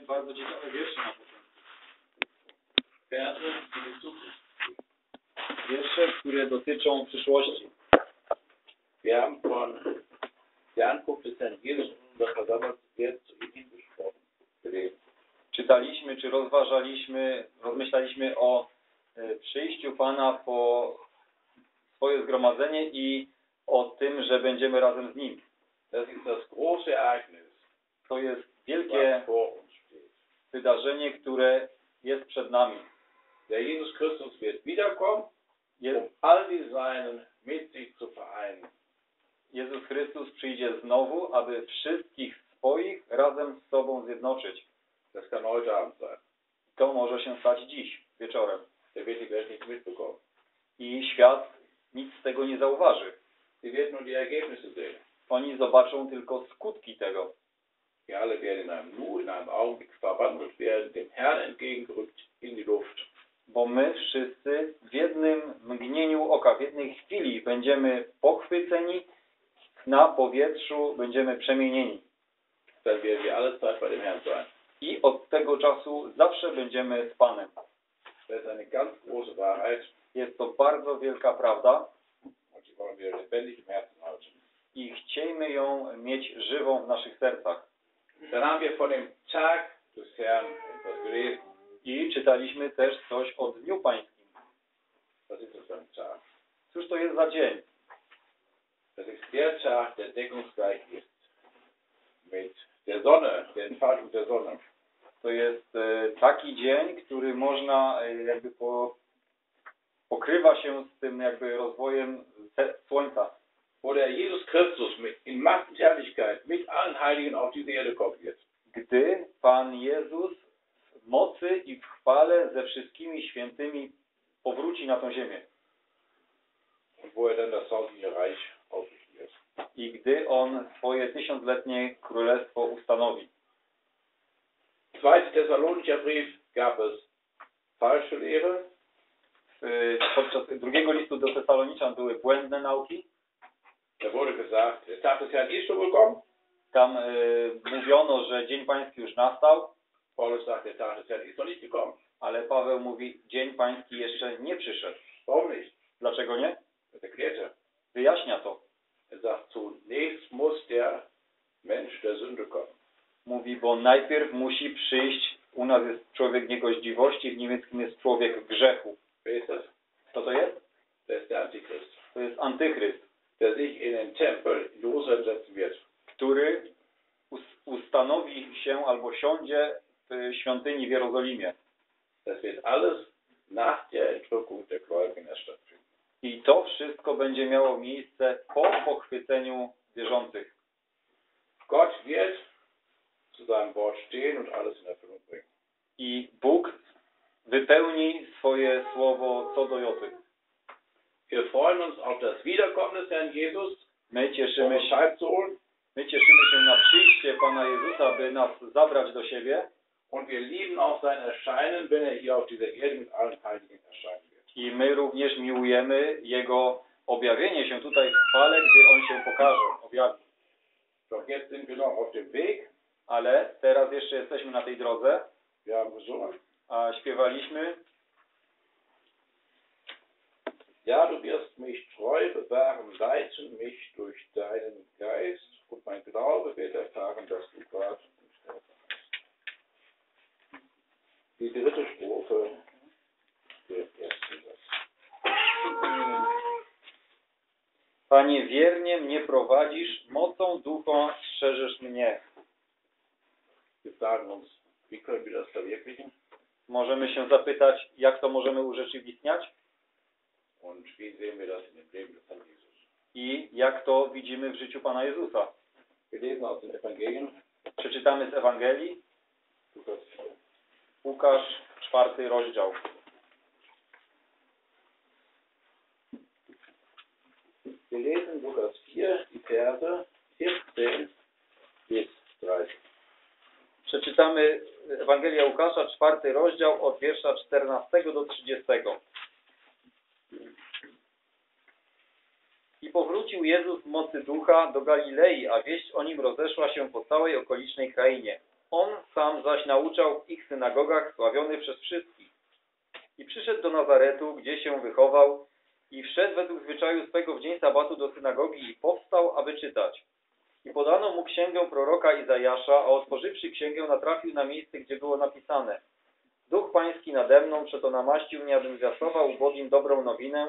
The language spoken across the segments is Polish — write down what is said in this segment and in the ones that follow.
Bardzo ciekawe wiersze na początku. Die Zukunft. Wiersze, które dotyczą przyszłości. Wir haben von der Ankunft des Herrn Jesus in unserer Versammlungswert zu Beginn gesprochen. gelesen. Czytaliśmy, czy rozważaliśmy, rozmyślaliśmy o e, przyjściu Pana po swoje zgromadzenie i o tym, że będziemy razem z Nim. Das ist das große Ereignis, To jest wielkie was vor uns steht. Wydarzenie, które jest przed nami. Der Jesus Christus wird wiederkommen, um all die Seinen mit sich zu vereinen. Jezus Chrystus przyjdzie znowu, aby wszystkich swoich razem z sobą zjednoczyć. Das kann heute Abend sein. To może się stać dziś, wieczorem. Der wird die Welt nicht mitbekommen. I świat nic z tego nie zauważy. Sie wird nur die Ergebnisse sehen. Oni zobaczą tylko skutki tego. Wir alle werden in einem Nu, in einem Augenblick verwandelt werden, dem Herrn entgegengerückt in die Luft. Bo my wszyscy w jednym mgnieniu oka, w jednej chwili będziemy pochwyceni na powietrzu, będziemy przemienieni. Dann werden wir alle Zeit bei dem Herrn sein. I od tego czasu zawsze będziemy z Panem. Das ist eine ganz große Wahrheit Jest to bardzo wielka prawda i chciejmy ją mieć żywą w naszych sercach. Dem Tag des Herrn etwas gelesen. I czytaliśmy też coś o Dniu Pańskim. Cóż to jest za dzień? Das ist der Tag, der deckungsgleich ist mit der Sonne, der Entfaltung der Sonne. To jest e, taki dzień, który można e, jakby po, pokrywa się z tym jakby rozwojem słońca, Wo der Jesus Christus mit, in Macht und Herrlichkeit mit allen Heiligen auf diese Erde kommen wird. gdy Pan Jezus w mocy i w chwale ze wszystkimi świętymi powróci na tą ziemię Und wo er dann das tausendjährige Reich aufrichten wird. i gdy On swoje tysiącletnie królestwo ustanowi. Zweiter Thessalonicher Brief gab es falsche Lehre, W- Podczas drugiego listu do Tesaloniczan były błędne nauki. Da wurde gesagt, der Tag des Herrn ist schon gekommen. Tam e, mówiono, że Dzień Pański już nastał, Paulus sagt, der Tag des Herrn ist noch nicht gekommen. ale Paweł mówi, Dzień Pański jeszcze nie przyszedł. Warum nicht? Dlaczego nie? Das erklärt er. Wyjaśnia to. Er sagt, zunächst muss der Mensch der Sünde kommen. Mówi, bo najpierw musi przyjść, u nas jest człowiek niegoździwości, w niemieckim jest człowiek grzechu. Wer ist das? To jest? Das ist der Antichrist, To jest antychryst, który us- ustanowi się albo siądzie w świątyni w Jerozolimie. I to wszystko będzie miało miejsce po pochwyceniu wierzących. Gott wird zu seinem Wort stehen und alles in Erfüllung bringen. I Bóg wypełni swoje słowo co do Joty. Wir freuen uns auf das Wiederkommen des Herrn Jesus, My cieszymy się, my cieszymy się na przyjście Pana Jezusa, by nas zabrać do siebie. Und wir lieben auch sein Erscheinen, wenn er hier auf dieser Erde mit allen Heiligen erscheinen wird. I my również miłujemy Jego objawienie się tutaj w chwale, gdy On się pokaże, objawi. Doch jetzt sind wir noch auf dem Weg. Ale teraz jeszcze jesteśmy na tej drodze, Wir haben gesungen. a śpiewaliśmy Ja, du wirst mich treu bewahren, leiten mich durch deinen Geist und mein Glaube wird erfahren, dass du Gott und Stärke hast. Die dritte Strophe der ersten. Panie, wiernie mnie prowadzisz, mocą ducha strzeżesz mnie. Możemy się zapytać, jak to możemy urzeczywistniać i jak to widzimy w życiu Pana Jezusa. Przeczytamy z Ewangelii, Lukas 4. Łukasz, czwarty rozdział. Wir lesen Lukas 4, die Verse 14 bis 30. Przeczytamy Ewangelia Łukasza, czwarty rozdział, od wiersza 14 do 30. I powrócił Jezus w mocy ducha do Galilei, a wieść o nim rozeszła się po całej okolicznej krainie. On sam zaś nauczał w ich synagogach, sławiony przez wszystkich. I przyszedł do Nazaretu, gdzie się wychował, i wszedł według zwyczaju swego w dzień sabatu do synagogi i powstał, aby czytać. I podano mu księgę proroka Izajasza, a otworzywszy księgę natrafił na miejsce, gdzie było napisane Duch Pański nade mną, przeto namaścił mnie, abym zwiastował ubogim dobrą nowinę,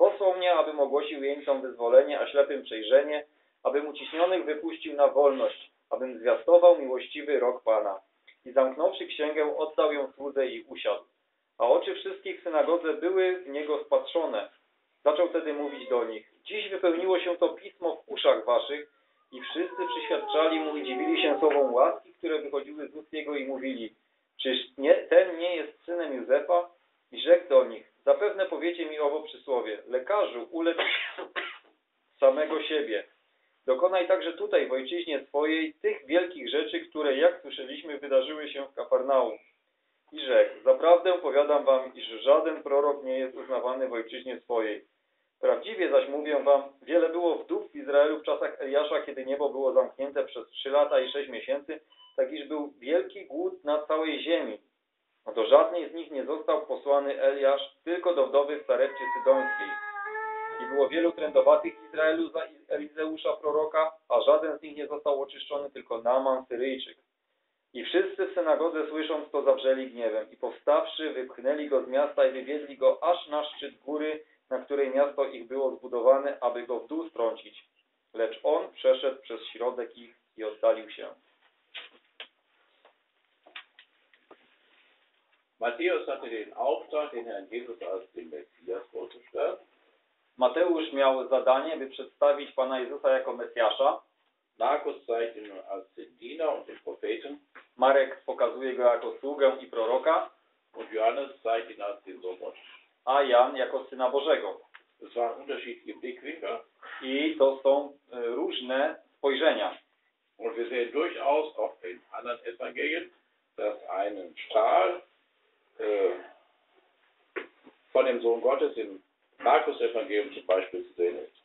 posłał mnie, abym ogłosił jeńcom wyzwolenie, a ślepym przejrzenie, abym uciśnionych wypuścił na wolność, abym zwiastował miłościwy rok Pana. I zamknąwszy księgę, oddał ją słudze i usiadł. A oczy wszystkich w synagodze były w niego spatrzone. Zaczął tedy mówić do nich, dziś wypełniło się to pismo w uszach waszych i wszyscy przyświadczali mu i dziwili się słowom łaski, które wychodziły z ust jego i mówili, czyż nie, ten nie jest synem Józefa? I rzekł do nich, zapewne powiecie mi owo przysłowie, lekarzu, ulecz samego siebie. Dokonaj także tutaj, w ojczyźnie swojej, tych wielkich rzeczy, które, jak słyszeliśmy, wydarzyły się w Kafarnaum. I rzekł, zaprawdę powiadam wam, iż żaden prorok nie jest uznawany w ojczyźnie swojej. Prawdziwie zaś mówię wam, wiele było wdów w Izraelu w czasach Eliasza, kiedy niebo było zamknięte przez trzy lata i sześć miesięcy, tak iż był wielki głód na całej ziemi. A do żadnej z nich nie został posłany Eliasz, tylko do wdowy w Sarepcie Sydońskiej. I było wielu trędowatych Izraelu za Elizeusza proroka, a żaden z nich nie został oczyszczony, tylko Naaman Syryjczyk. I wszyscy w synagodze słysząc to zawrzeli gniewem i powstawszy wypchnęli go z miasta i wywiedli go aż na szczyt góry, na której miasto ich było zbudowane, aby go w dół strącić. Lecz on przeszedł przez środek ich i oddalił się. Matthäus hatte den Auftrag, den Herrn Jesus als den Messias vorzustellen. Mateusz miał zadanie, by przedstawić Pana Jezusa jako Mesjasza. Markus zeigt ihn als den Diener und den Propheten. Marek pokazuje go jako sługę i proroka, Und Johannes zeigt ihn als den Sohn Gottes. a Jan jako Syna Bożego. Es waren unterschiedliche Blickwinkel. I to są e, różne spojrzenia. Und wir sehen durchaus auch in anderen Evangelien, dass einen Strahl äh, von dem Sohn Gottes im Markus-Evangelium zum Beispiel zu sehen ist.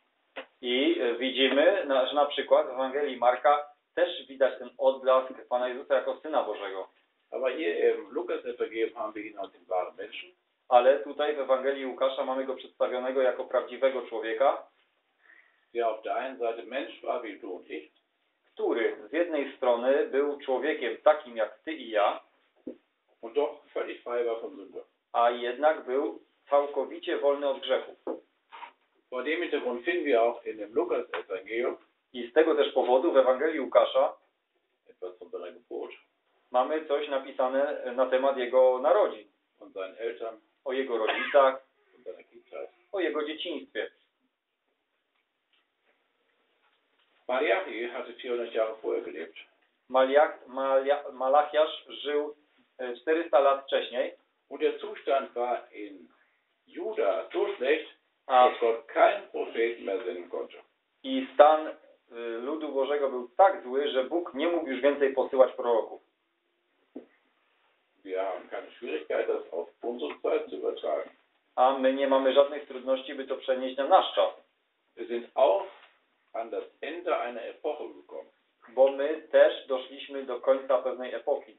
I e, widzimy, że na przykład w Ewangelii Marka też widać ten odblask Pana Jezusa jako Syna Bożego. Aber hier im Lukas-Evangelium haben wir ihn als den wahren Menschen. Ale tutaj w Ewangelii Łukasza mamy go przedstawionego jako prawdziwego człowieka, der auf der einen Seite Mensch war wie du und ich, który z jednej strony był człowiekiem takim jak ty i ja, und doch völlig frei war von Sünde. a jednak był całkowicie wolny od grzechu. Vor dem Hintergrund finden wir auch in dem Lukas-Evangelium I z tego też powodu w Ewangelii Łukasza etwas von seiner Geburt, mamy coś napisane na temat jego narodzin, von seinen Eltern, o jego rodzicach, von seiner Kindheit. o jego dzieciństwie. Malachi hatte 400 Jahre vorher gelebt. Maliach, Malia, Malachiasz żył 400 lat wcześniej, Und der Zustand war in Juda so schlecht, dass Gott keinen Propheten mehr senden konnte. i stan y, ludu Bożego był tak zły, że Bóg nie mógł już więcej posyłać proroków. Wir haben keine Schwierigkeit, das auf unsere Zeit zu übertragen. A my nie mamy żadnych trudności, by to przenieść na nasz czas, Wir sind auch an das Ende einer Epoche gekommen. bo my też doszliśmy do końca pewnej epoki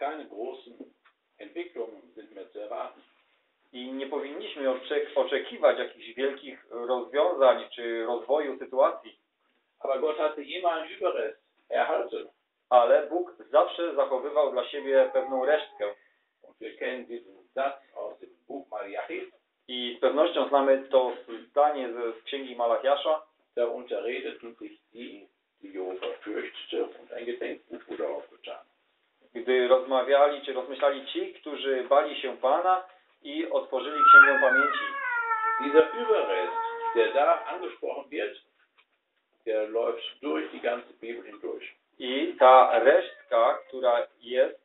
Keine großen Entwicklungen sind mehr zu erwarten. i nie powinniśmy oczek- oczekiwać jakichś wielkich rozwiązań czy rozwoju sytuacji, Aber Gott hatte immer einen Überrest erhalten. ale Bóg zawsze zachowywał dla siebie pewną resztkę. I z pewnością znamy to zdanie z księgi Malachiasza, Da unterredeten sich die, die Jehova fürchtete und ein Gedenkbuch wurde aufgetan. Gdy rozmawiali czy rozmyślali ci, którzy bali się Pana i otworzyli księgę pamięci. Dieser Überrest, der da angesprochen wird, der läuft durch die ganze Bibel hindurch. I ta resztka, która jest,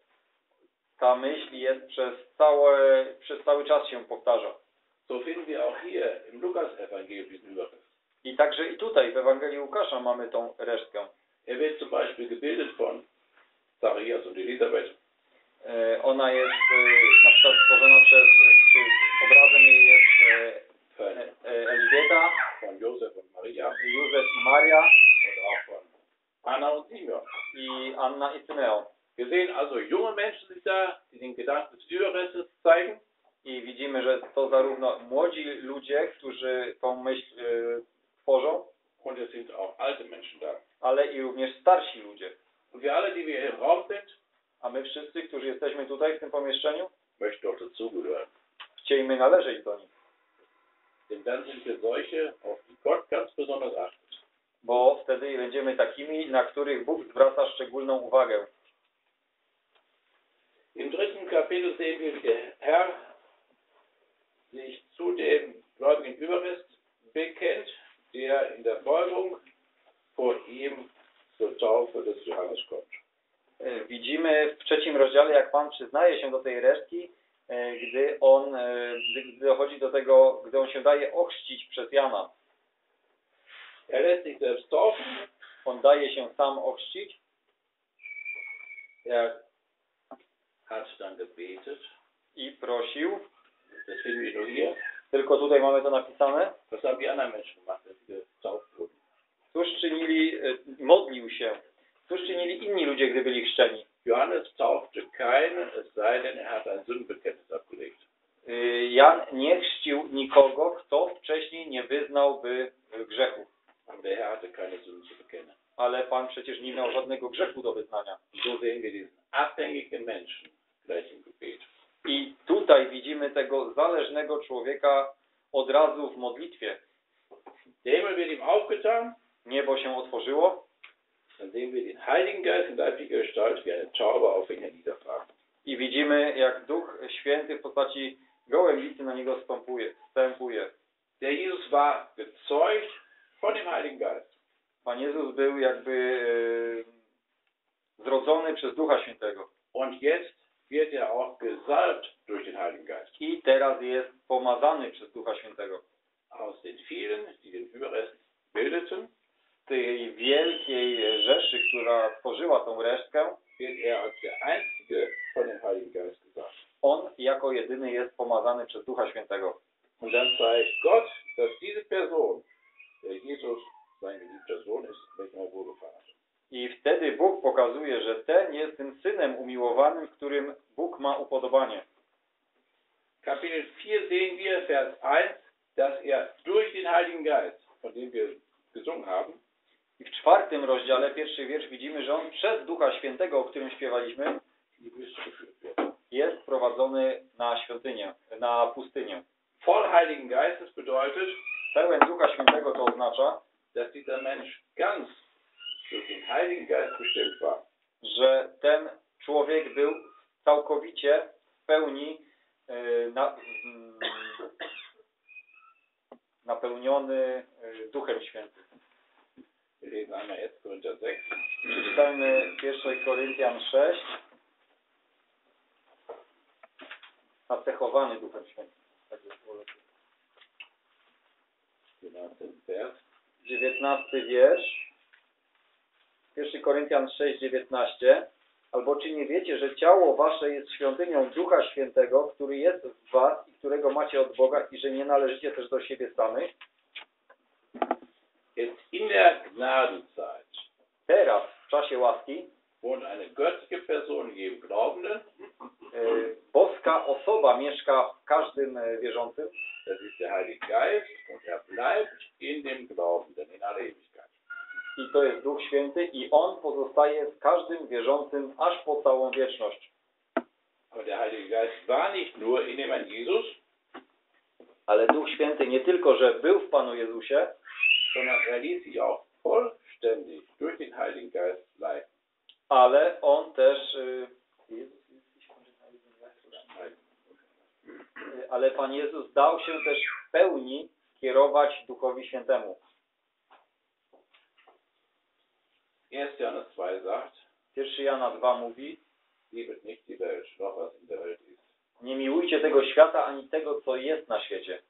ta myśl jest przez, całe, przez cały czas się powtarza. So finden wir auch hier im Lukas-Evangelium diesen Überrest. I także i tutaj w Ewangelii Łukasza mamy tą resztkę. Er wird zum Beispiel gebildet von Zacharias und Elisabeth. E, Ona jest e, na przykład stworzona przez, czy obrazem jej jest e, Elżbieta, Józef i Maria i Anna i Symeon. Wir sehen also junge Menschen sind da, die den Gedanken des Überrestes zeigen. I widzimy, że to zarówno młodzi ludzie, którzy tą myśl y, tworzą, Und es sind auch alte Menschen da. ale i również starsi ludzie. Und wir alle, die wir hier im Raum sind, A my wszyscy, którzy jesteśmy tutaj w tym pomieszczeniu, möchten auch dazugehören. chcielibyśmy należeć do nich. Denn dann sind wir solche, auf die Gott ganz besonders achtet. bo wtedy będziemy takimi, na których Bóg zwraca szczególną uwagę. Im dritten Kapitel sehen wir, wie der Herr sich zu dem gläubigen Überrest bekennt, der in der Beugung vor ihm zur Taufe des Johannes kommt. E, Widzimy w trzecim rozdziale, jak Pan przyznaje się do tej resztki, e, gdy on, e, gdy, gdy dochodzi do tego, gdy on się daje ochrzcić przez Jana. Er lässt sich selbst taufen, On daje się sam ochrzcić, er hat dann gebetet, i prosił, das finden wir nur hier. tylko tutaj mamy to napisane, Was haben die anderen Menschen gemacht, als sie getauft wurden? cóż czynili, modlił się, cóż czynili inni ludzie, gdy byli chrzczeni. Johannes taufte keinen, es sei denn, er hat ein Sündenbekenntnis abgelegt. E, Jan nie chrzcił nikogo, kto wcześniej nie wyznałby e, grzechu. Aber der Herr hatte keine Sünden zu bekennen. ale Pan przecież nie miał żadnego grzechu do wyznania. So sehen wir diesen abhängigen Menschen gleich im Gebet. I tutaj widzimy tego zależnego człowieka od razu w modlitwie. Himmel wird ihm aufgetan, Niebo się otworzyło dann sehen wir den Heiligen Geist in leiblicher Gestalt wie eine Taube auf ihn herniederfahren. i widzimy, jak Duch Święty w postaci gołębicy na niego wstępuje. wstępuje. Der Jesus war gezeugt von dem Heiligen Geist. Pan Jezus był jakby e, zrodzony przez Ducha Świętego. Und jetzt wird er auch gesalbt durch den Heiligen Geist. I teraz jest pomazany przez Ducha Świętego. Aus den vielen, die den Überrest bildeten, Tej wielkiej rzeszy, która tworzyła tą resztkę, on jako jedyny jest pomazany przez Ducha Świętego. Und dann zeigt Gott, dass diese Person, der Jesus sein geliebter Sohn ist, welchem er wohlgefallen hat. I wtedy Bóg pokazuje, że ten jest tym synem umiłowanym, w którym Bóg ma upodobanie. Kapitel 4 sehen wir, Vers 1, dass er durch den Heiligen Geist, von dem wir gesungen haben, I w czwartym rozdziale, pierwszy wiersz, widzimy, że on przez Ducha Świętego, o którym śpiewaliśmy, jest prowadzony na świątynię, na pustynię. Voll Heiligen Geistes bedeutet, Pełen Ducha Świętego to oznacza, dass dieser Mensch ganz durch den Heiligen Geist bestimmt war. że ten człowiek był całkowicie w pełni y, na, mm, napełniony y, Duchem Świętym. Wir lesen einmal 1. Korinther 6. Przeczytajmy 1 Koryntian 6. Nacechowany Duchem Świętym. Tak jest było lepiej. 19. Vers. 19 wiersz. 1 Koryntian 6, 19. Albo czy nie wiecie, że ciało wasze jest świątynią Ducha Świętego, który jest w was i którego macie od Boga i że nie należycie też do siebie samych? Jetzt in der Gnadenzeit Teraz, w czasie łaski, wohnt eine göttliche Person in jedem Glaubenden. y, boska osoba mieszka w każdym y, wierzącym. Das ist der Heilige Geist und er bleibt in dem Glaubenden in aller Ewigkeit. I to jest Duch Święty i On pozostaje w każdym wierzącym aż po całą wieczność. Aber der Heilige Geist war nicht nur in dem Herrn Jesus, Ale Duch Święty nie tylko, że był w Panu Jezusie, sondern er ließ sich auch vollständig durch den Heiligen Geist leiten. ale On też, y, ale Pan Jezus dał się też w pełni kierować Duchowi Świętemu. 1. Johannes 2 sagt, 1 Jana 2 mówi, liebet nicht die Welt, noch was in der Welt ist. nie miłujcie tego świata ani tego, co jest na świecie.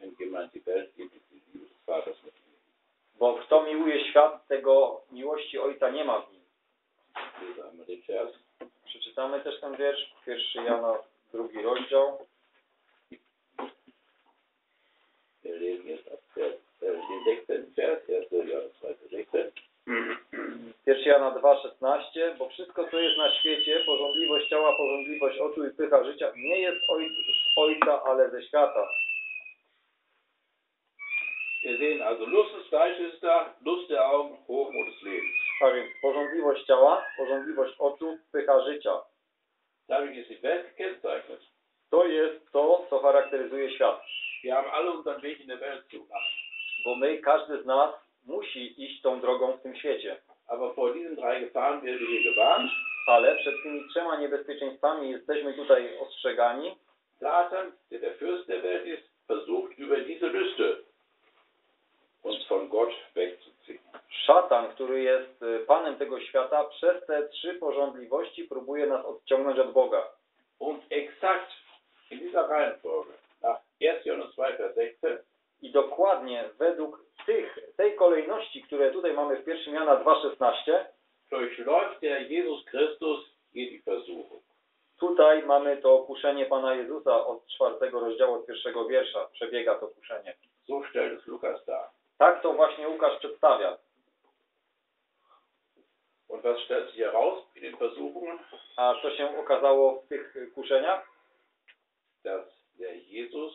Wenn jemand die Welt liebt, ist die Liebe des Vaters mit ihm. Bo kto miłuje świat, tego miłości Ojca nie ma w nim. Przeczytamy też ten wiersz, 1 Jana, drugi rozdział. Wir lesen jetzt ab Vers, den 16. Vers, 1. Johannes 2, Vers 16. 1 Jana 2,16 Bo wszystko, co jest na świecie, porządliwość ciała, porządliwość oczu i pycha życia, nie jest z Ojca, ale ze świata. Wir sehen also, Lust des Fleisches ist da, Lust der Augen, Hochmut des Lebens. A więc porządliwość ciała, porządliwość oczu, pycha życia. Dadurch ist die Welt gekennzeichnet. To jest to, co charakteryzuje świat. Wir haben alle unseren Weg in der Welt zu. Bo my, każdy z nas musi iść tą drogą w tym świecie. Aber vor diesen drei Gefahren werden wir gewarnt. Ale przed tymi trzema niebezpieczeństwami jesteśmy tutaj ostrzegani. Satan, der der Fürst der Welt ist, versucht über diese Lüste uns von Gott wegzuziehen. Szatan, który jest y, panem tego świata, przez te trzy porządliwości próbuje nas odciągnąć od Boga. Und exakt in dieser Reihenfolge, nach 1. Johannes 2, Vers 16, I dokładnie według tych, tej kolejności, które tutaj mamy w 1 Jana 2,16, durchläuft der Jesus Christus hier die Versuchung. tutaj mamy to kuszenie Pana Jezusa od czwartego rozdziału, od pierwszego wiersza. Przebiega to kuszenie. So stellt es Lukas dar. Tak to właśnie Łukasz przedstawia. Und was stellt sich heraus in den Versuchungen? A co się okazało w tych kuszeniach? Dass der Jesus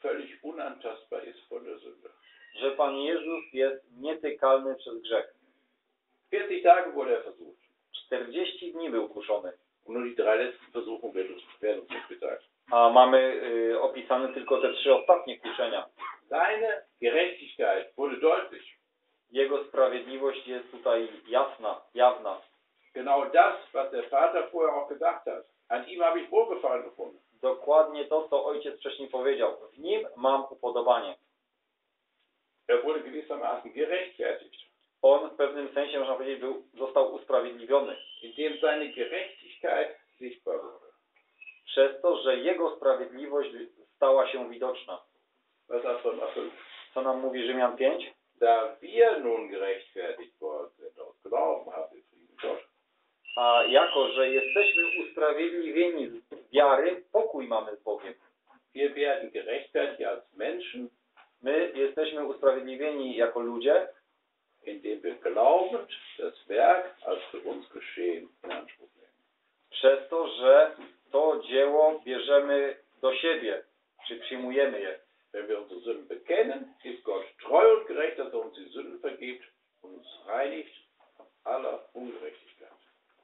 völlig unantastbar ist von der Sünde. Że Pan Jezus jest nietykalny przez grzech. 40 Tage wurde er versucht. 40 dni był kuszony. Und nur die drei letzten Versuchungen werden uns, werden uns. A mamy y, opisane tylko te trzy ostatnie kuszenia. Seine Gerechtigkeit wurde deutlich. Jego sprawiedliwość jest tutaj jasna, jawna. Genau das, was der Vater vorher auch gesagt hat. An ihm habe ich Wohlgefallen gefunden. Dokładnie to, co ojciec wcześniej powiedział. W nim mam upodobanie. Er wurde gewissermaßen gerechtfertigt, On w pewnym sensie, można powiedzieć, był, został usprawiedliwiony. indem seine Gerechtigkeit sichtbar wurde. Przez to, że jego sprawiedliwość stała się widoczna. Was sagt Römer 5? Co nam mówi Rzymian 5? Da wir nun gerechtfertigt worden sind aus Glauben, haben wir Frieden Gott. A jako, że jesteśmy usprawiedliwieni z wiary, pokój mamy z Bogiem. Wir werden gerechtfertigt als Menschen, My jesteśmy usprawiedliwieni jako ludzie, indem wir glaubend das Werk als für uns geschehen in Anspruch nehmen. przez to, że to dzieło bierzemy do siebie, czy przyjmujemy je. Wenn wir unsere Sünden bekennen, ist Gott treu und gerecht, dass er uns die Sünden vergibt und uns reinigt von aller Ungerechtigkeit.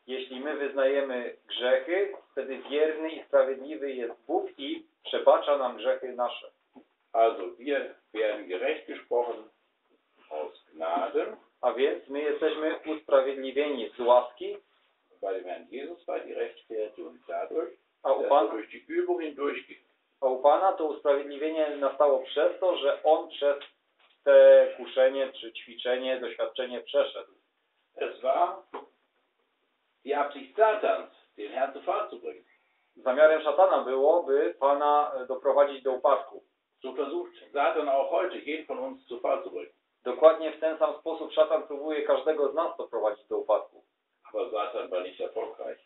Jeśli my wyznajemy grzechy, wtedy wierny i sprawiedliwy jest Bóg i przebacza nam grzechy nasze. Also wir werden gerecht gesprochen aus Gnaden. A więc my jesteśmy usprawiedliwieni z łaski, Bei dem Herrn Jesus war die Rechtfertigung dadurch, a u dass er Pana, durch die Übung a u Pana to usprawiedliwienie nastało przez to, że On przez te kuszenie czy ćwiczenie, doświadczenie przeszedł. Es war die Absicht Satans, den Herrn zu Fall zu bringen. Zamiarem szatana było, by Pana e, doprowadzić do upadku. So versucht Satan auch heute, jeden von uns zu Fall zu bringen. Dokładnie w ten sam sposób szatan próbuje każdego z nas doprowadzić do upadku. Aber Satan war nicht erfolgreich.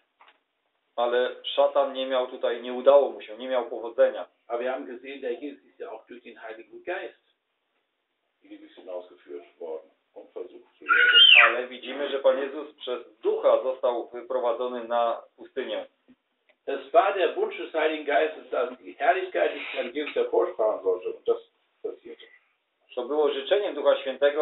Ale szatan nie miał tutaj, nie udało mu się, nie miał powodzenia. Aber wir haben gesehen, der Jesus ist ja auch durch den Heiligen Geist in die Wüste hinausgeführt worden, versucht zu werden. Ale widzimy, że Pan Jezus przez ducha został wyprowadzony na Kentucky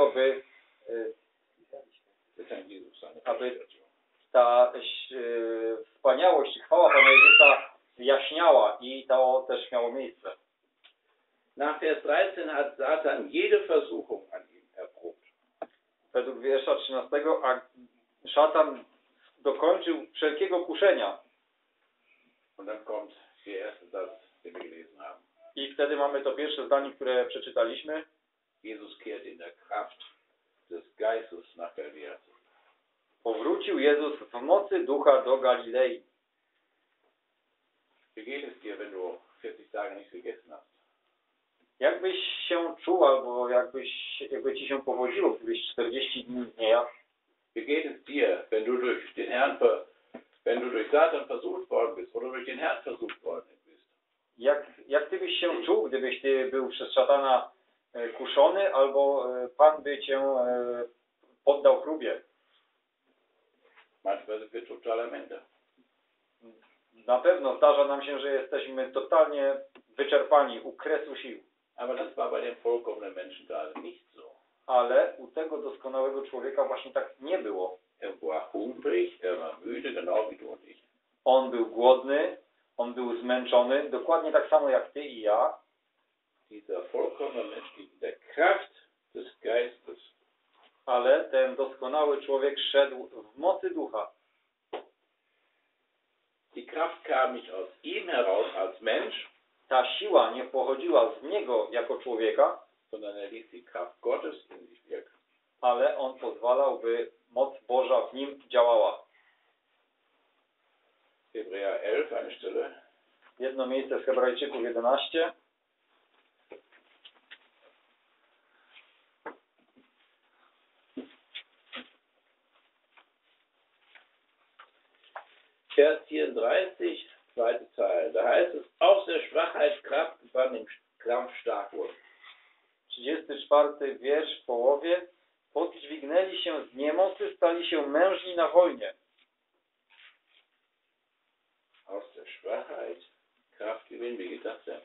się, że jesteśmy totalnie wyczerpani u kresu sił. Aber das war bei dem vollkommenen Menschen gerade nicht so. Ale u tego doskonałego człowieka właśnie tak nie było. Er war hungrig, er war müde, genau wie du und ich. On był głodny, on był zmęczony, dokładnie tak samo jak ty i ja, Dieser vollkommene Mensch in der Kraft des Geistes ale ten doskonały człowiek szedł w mocy ducha. Die Kraft kam nicht aus ihm heraus als Mensch, Ta siła nie pochodziła z niego jako człowieka, sondern er ließ die Kraft Gottes in sich wirken. ale on pozwalał, by moc Boża w nim działała. Hebräer 11, eine Stelle. Jedno miejsce z Hebrajczyków 11. Vers 34, zweite Teil. Da heißt es, aus der Schwachheit Kraft gewann im Kampf stark wurde. 34 wiersz w połowie. Podźwignęli się z niemocy, stali się mężni na wojnie. Aus der Schwachheit Kraft gewinnen, wie denn?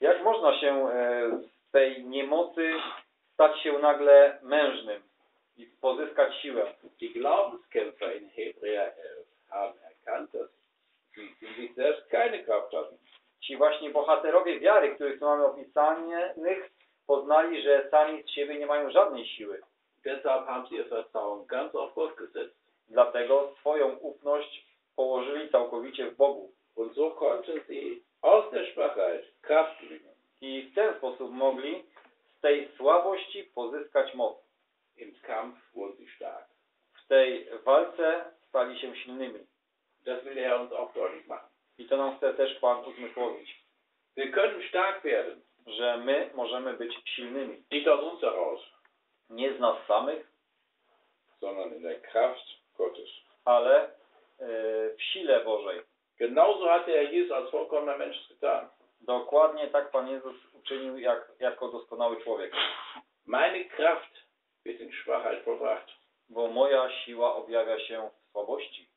Jak można się e, z tej niemocy stać się nagle mężnym i pozyskać siłę? Die Glaubenskämpfer in Hebräer 11 haben erkannt, dass sie in sich selbst keine Kraft hatten. Ci właśnie bohaterowie wiary, których tu mamy opisanych, poznali, że sami z siebie nie mają żadnej siły. Deshalb haben sie ihr Vertrauen ganz auf Gott gesetzt. Dlatego swoją ufność położyli całkowicie w Bogu. Und so konnten sie aus der Schwachheit Kraft gewinnen. I w ten sposób mogli z tej słabości pozyskać moc. Im Kampf wurden sie stark. W tej walce stali się silnymi. Das will uns auch deutlich machen. I to nam chce też Pan uzmysłowić, Wir können stark werden, że my możemy być silnymi. nicht aus uns heraus, Nie z nas samych, sondern in der Kraft Gottes. ale e, w sile Bożej. Genauso hat der Jesus als vollkommener Mensch getan. Dokładnie tak Pan Jezus uczynił jak, jako doskonały człowiek. Meine Kraft wird in Schwachheit vollbracht. Bo moja siła objawia się w słabości.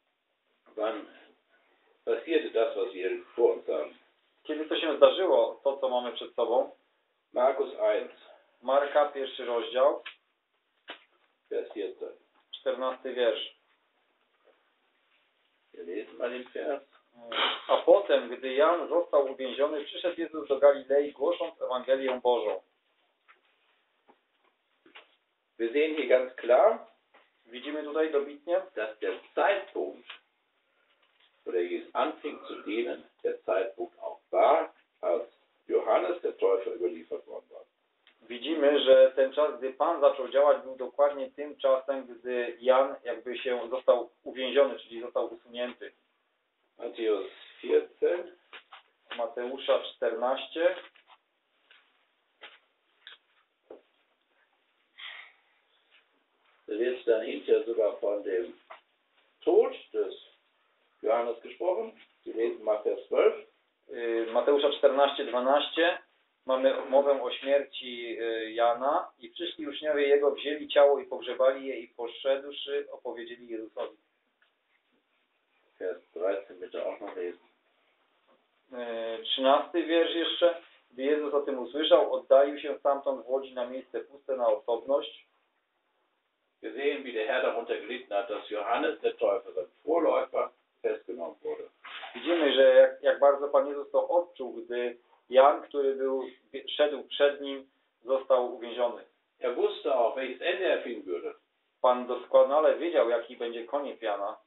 Wann passierte das, was wir vor uns haben? Kiedy to się zdarzyło, to co mamy przed sobą? Markus 1, Marka, pierwszy rozdział, Vers 14. 14 wiersz. Wir lesen mal den Vers. A potem, gdy Jan został uwięziony, przyszedł Jezus do Galilei, głosząc Ewangelię Bożą. Wir sehen hier ganz klar, Widzimy tutaj dobitnie, dass der Zeitpunkt, Jesus anfing zu dienen, der Zeitpunkt auch war, als Johannes der Täufer überliefert worden war. widzimy, że ten czas, gdy Pan zaczął działać, był dokładnie tym czasem, gdy Jan jakby się został uwięziony, czyli został usunięty. Matthäus 14, Mateusza 14, da wird dann hinterher sogar von dem Tod des Johannes gesprochen. Sie lesen Vers 12. y, Mateusza 14, 12 mamy mowę o śmierci y, Jana i przyszli uczniowie jego, wzięli ciało i pogrzebali je i poszedłszy opowiedzieli Jezusowi. Vers 13 bitte auch noch lesen. Y, 13 wiersz jeszcze. Gdy Jezus o tym usłyszał, oddalił się stamtąd w łodzi na miejsce puste na osobność. Wir sehen, wie der Herr darunter gelitten hat, dass Johannes der Täufer, sein Vorläufer, festgenommen wurde. Widzimy, że jak, jak bardzo Pan Jezus to odczuł, gdy Jan, który był, szedł przed nim, został uwięziony. Er wusste auch, welches Ende er finden würde. Pan doskonale wiedział, jaki będzie koniec Jana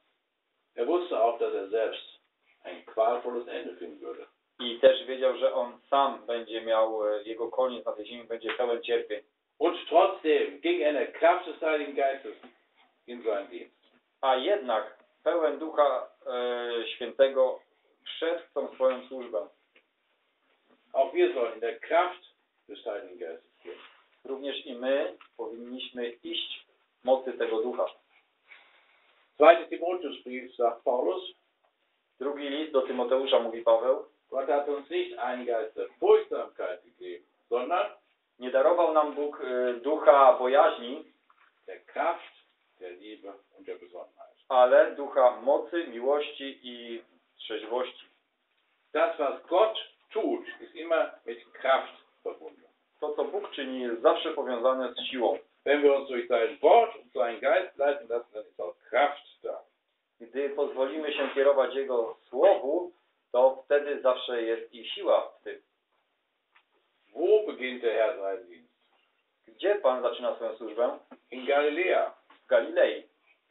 Er wusste auch, dass er selbst ein qualvolles Ende finden würde. i też wiedział, że on sam będzie miał, e, jego koniec na tej ziemi będzie pełen cierpień. Und trotzdem ging in der Kraft des Heiligen Geistes in seinen Dienst. A jednak pełen Ducha Świętego wszedł w tą swoją służbę. Auch wir sollen der Kraft des Heiligen Geistes gehen. Również i my powinniśmy iść w mocy tego Ducha. Zweite Timotheusbrief sagt Paulus, Drugi list do Tymoteusza mówi Paweł, Gott hat uns nicht einen Geist der Furchtsamkeit gegeben, sondern nie darował nam Bóg e, ducha bojaźni, der Kraft, der Liebe und der Besonnenheit. Ale ducha mocy, miłości i trzeźwości. Das, was Gott tut, ist immer mit Kraft verbunden. To, co Bóg czyni, jest zawsze powiązane z siłą. Wenn wir uns durch sein Wort und seinen Geist leiten lassen, dann ist auch Kraft da. Gdy pozwolimy się kierować Jego słowu, to wtedy zawsze jest i siła w tym. Wo beginnt der Herr seinen Dienst? Gdzie Pan zaczyna swoją służbę? In Galiläa. W Galilei.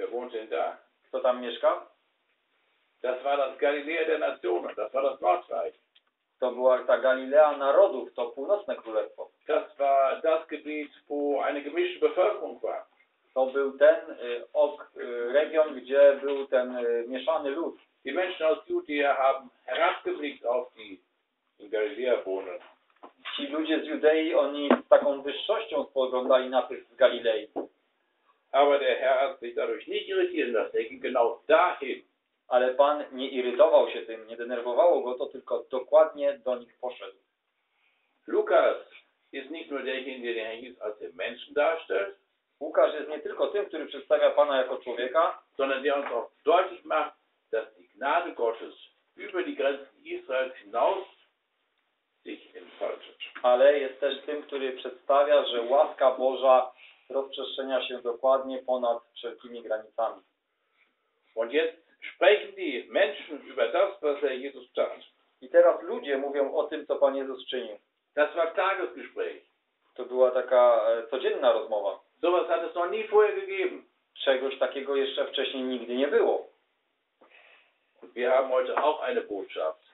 Wer wohnt denn da? Kto tam mieszka? Das war das Galiläa der Nationen. Das war das Nordreich. To była ta Galilea narodów, to północne królestwo. Das war das Gebiet, wo eine gemischte Bevölkerung war. To był ten y, ok, y, region, gdzie był ten y, mieszany lud. Die Menschen aus Judäa haben herabgeblickt auf die in Galiläa wohnen. Ci ludzie z Judei, oni z taką wyższością spoglądali na tych z Galilei. Aber der Herr hat sich dadurch nicht irritieren lassen. Er ging genau dahin. Ale Pan nie irytował się tym, nie denerwowało go to, tylko dokładnie do nich poszedł. Lukas ist nicht nur derjenige, der Jesus als den Menschen darstellt, Łukasz jest nie tylko tym, który przedstawia Pana jako człowieka, sondern der uns auch deutlich macht, dass die Gnade Gottes über die Grenzen Israels hinaus sich entfaltet. ale jest też tym, który przedstawia, że łaska Boża rozprzestrzenia się dokładnie ponad wszelkimi granicami. Und jetzt sprechen die Menschen über das, was der Jesus tat. I teraz ludzie mówią o tym, co Pan Jezus czynił. Das war Tagesgespräch. To była taka e, codzienna rozmowa. Sowas hat es noch nie vorher gegeben. Czegoś takiego jeszcze wcześniej nigdy nie było. Wir haben heute auch eine Botschaft,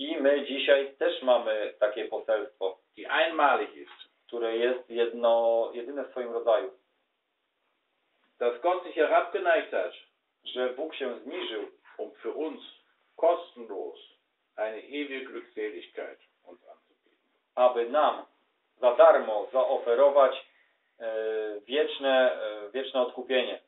I my dzisiaj też mamy takie poselstwo, die einmalig ist. Które jest jedno, jedyne w swoim rodzaju. Dass Gott sich herabgeneigt hat, Że Bóg się zniżył, um für uns kostenlos eine ewige Glückseligkeit uns anzubieten. aby nam za darmo zaoferować e, wieczne, e, wieczne odkupienie.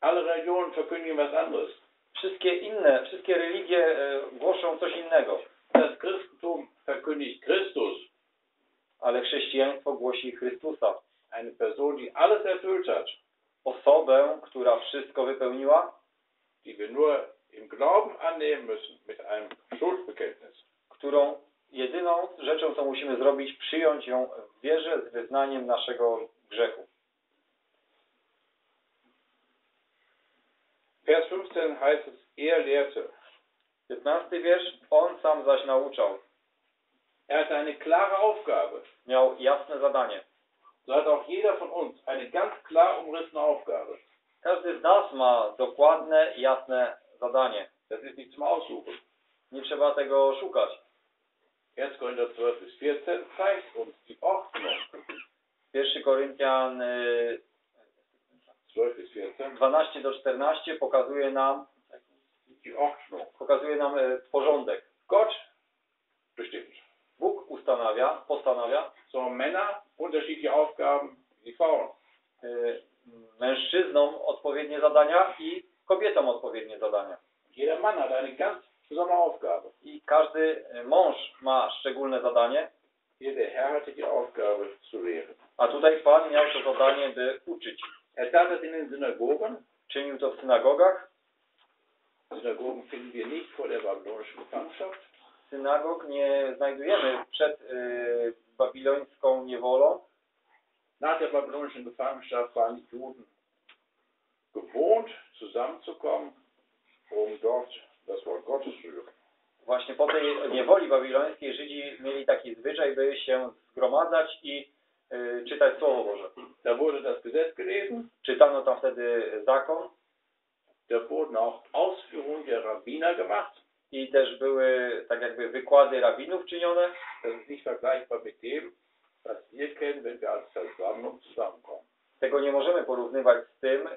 Alle Religionen verkündigen was anderes. Wszystkie inne, wszystkie religie e, głoszą coś innego, Das Christentum verkündigt Christus, ale chrześcijaństwo głosi Chrystusa. eine Person, die alles erfüllt hat, Osobę, która wszystko wypełniła, die wir nur im Glauben annehmen müssen mit einem Schuldbekenntnis. którą jedyną rzeczą, co musimy zrobić, przyjąć ją w wierze z wyznaniem naszego grzechu. Vers 15 heißt es, er lehrte. 15 wiersz, on sam zaś nauczał. Er hatte eine klare Aufgabe. Miał jasne zadanie. So hat auch jeder von uns eine ganz klar umrissene Aufgabe. Każdy z nas ma dokładne, jasne zadanie. Das ist nicht zum Aussuchen. Nie trzeba tego szukać. 1. Korinther 12 bis 14 zeigt uns die Ordnung. 1 Koryntian y, 12 bis 14. 12 do 14 pokazuje nam, pokazuje nam y, porządek. Gott bestimmt. Bóg ustanawia, postanawia, So Männer unterschiedliche Aufgaben wie Frauen. y, mężczyznom odpowiednie zadania i kobietom odpowiednie zadania. Jeder Mann hat eine ganz besondere Aufgabe. I każdy y, mąż ma szczególne zadanie, Hier der Herr hatte die Aufgabe zu lehren. a tutaj Pan miał to zadanie, by uczyć. Er tat das in den Synagogen. Czynił to w synagogach. Synagogen finden wir nicht vor der babylonischen Gefangenschaft. Synagog nie znajdujemy przed y, babilońską niewolą. Nach der babylonischen Gefangenschaft waren die Juden gewohnt, zusammenzukommen, um dort das Wort Gottes zu hören. Właśnie po tej niewoli babilońskiej Żydzi mieli taki zwyczaj, by się zgromadzać i y, czytać Słowo Boże. Da wurde das Gesetz gelesen, Czytano tam wtedy zakon da wurden auch Ausführungen der Rabbiner gemacht. I też były tak jakby wykłady rabinów czynione. Tego nie możemy porównywać z tym,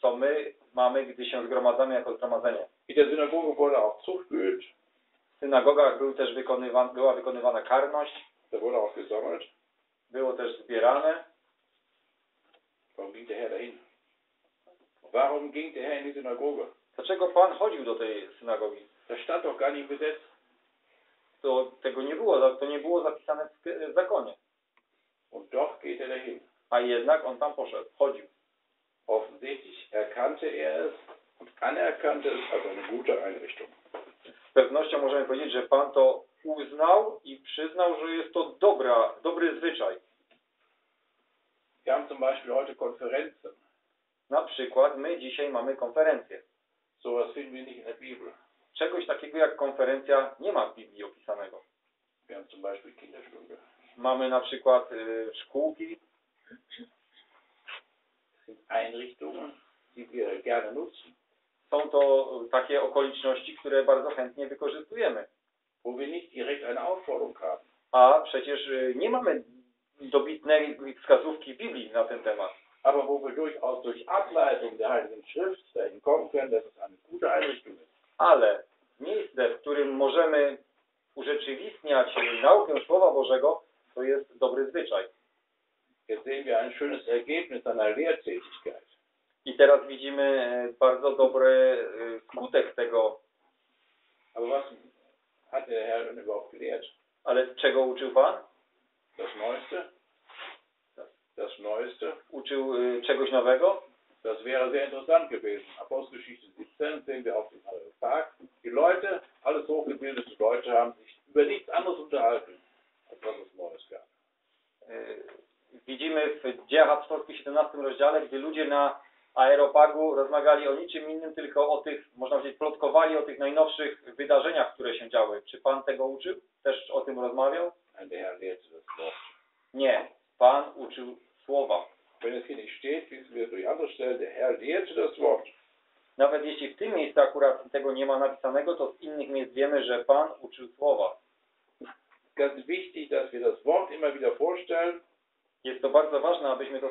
co my mamy, gdy się zgromadzamy jako zgromadzenie. In der Synagoge wurde auch Zucht geübt, W synagogach był też wykonywa, była wykonywana karność, da wurde auch gesammelt. było też zbierane. Warum ging der Herr dahin? Warum ging der Herr in die Synagoge? Dlaczego Pan chodził do tej synagogi? Gar nicht im Gesetz. To tego nie było, to nie było zapisane w zakonie. Und doch geht er dahin. A jednak on tam poszedł, chodził. Offensichtlich erkannte er es und anerkannte es als eine gute Einrichtung. Z pewnością możemy powiedzieć, że Pan to uznał i przyznał, że jest to dobra, dobry zwyczaj. Wir haben zum Beispiel heute Konferenzen. Na przykład my dzisiaj mamy konferencję. Sowas finden wir nicht in der Bibel. Czegoś takiego jak konferencja nie ma w Biblii opisanego. Mamy na przykład y, szkółki, są to takie okoliczności, które bardzo chętnie wykorzystujemy. A przecież y, nie mamy dobitnej wskazówki Biblii na ten temat. aber wo wir durchaus durch Ableitung der Heiligen Schrift können, dass es eine gute Einrichtung ist. Ale miejsce, w którym możemy urzeczywistniać naukę Słowa Bożego, to jest dobry zwyczaj. Jetzt sehen wir ein schönes Ergebnis einer Lehrtätigkeit. I teraz widzimy e, bardzo dobry e, skutek tego, Aber was hat der Herr denn überhaupt gelehrt? ale czego uczył Pan? Das Neueste? Das, das Neueste? Uczył e, czegoś nowego? Das wäre sehr interessant gewesen. Apostelgeschichte 17 sehen wir auf dem Tag. Die Leute, alles hochgebildete Leute, haben sich über nichts anderes unterhalten, als was es Neues gab. E, Widzimy w Dziejach Apostolskich 17 rozdziale, gdy ludzie na Aeropagu rozmawiali o niczym innym, tylko o tych, można powiedzieć, plotkowali o tych najnowszych wydarzeniach, które się działy. Czy Pan tego uczył? Też o tym rozmawiał? Nie. Pan uczył słowa. Nawet jeśli w tym miejscu akurat tego nie ma napisanego, to z innych miejsc wiemy, że Pan uczył słowa. Ganz wichtig, dass wir das Wort immer wieder vorstellen. Jest to bardzo ważne, abyśmy to,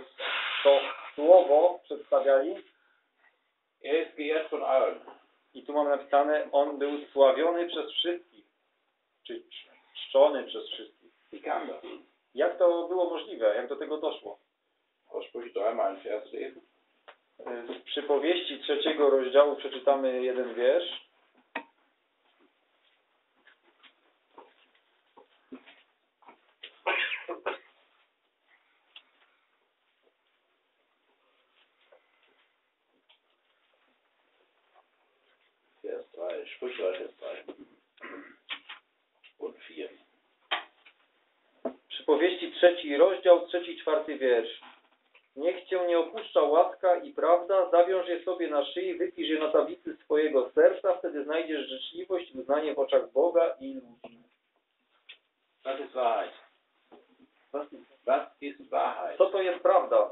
to słowo przedstawiali. Er ist geehrt von allen. I tu mamy napisane, On był sławiony przez wszystkich. Czy cz- czczony przez wszystkich. Wie kam das? Jak to było możliwe? Jak do tego doszło? Aus Sprüche 3 mal einen Vers lesen. Z przypowieści trzeciego rozdziału przeczytamy jeden wiersz. Vers 3. Sprüche 3, Vers 3. Und 4. Przypowieści trzeci rozdział, trzeci, czwarty wiersz. Niech cię nie opuszcza łaska i prawda, zawiąż je sobie na szyi, wypisz je na tablicy swojego serca, wtedy znajdziesz życzliwość i uznanie w oczach Boga i ludzi. Was ist Wahrheit? Was ist Wahrheit? Co to jest prawda?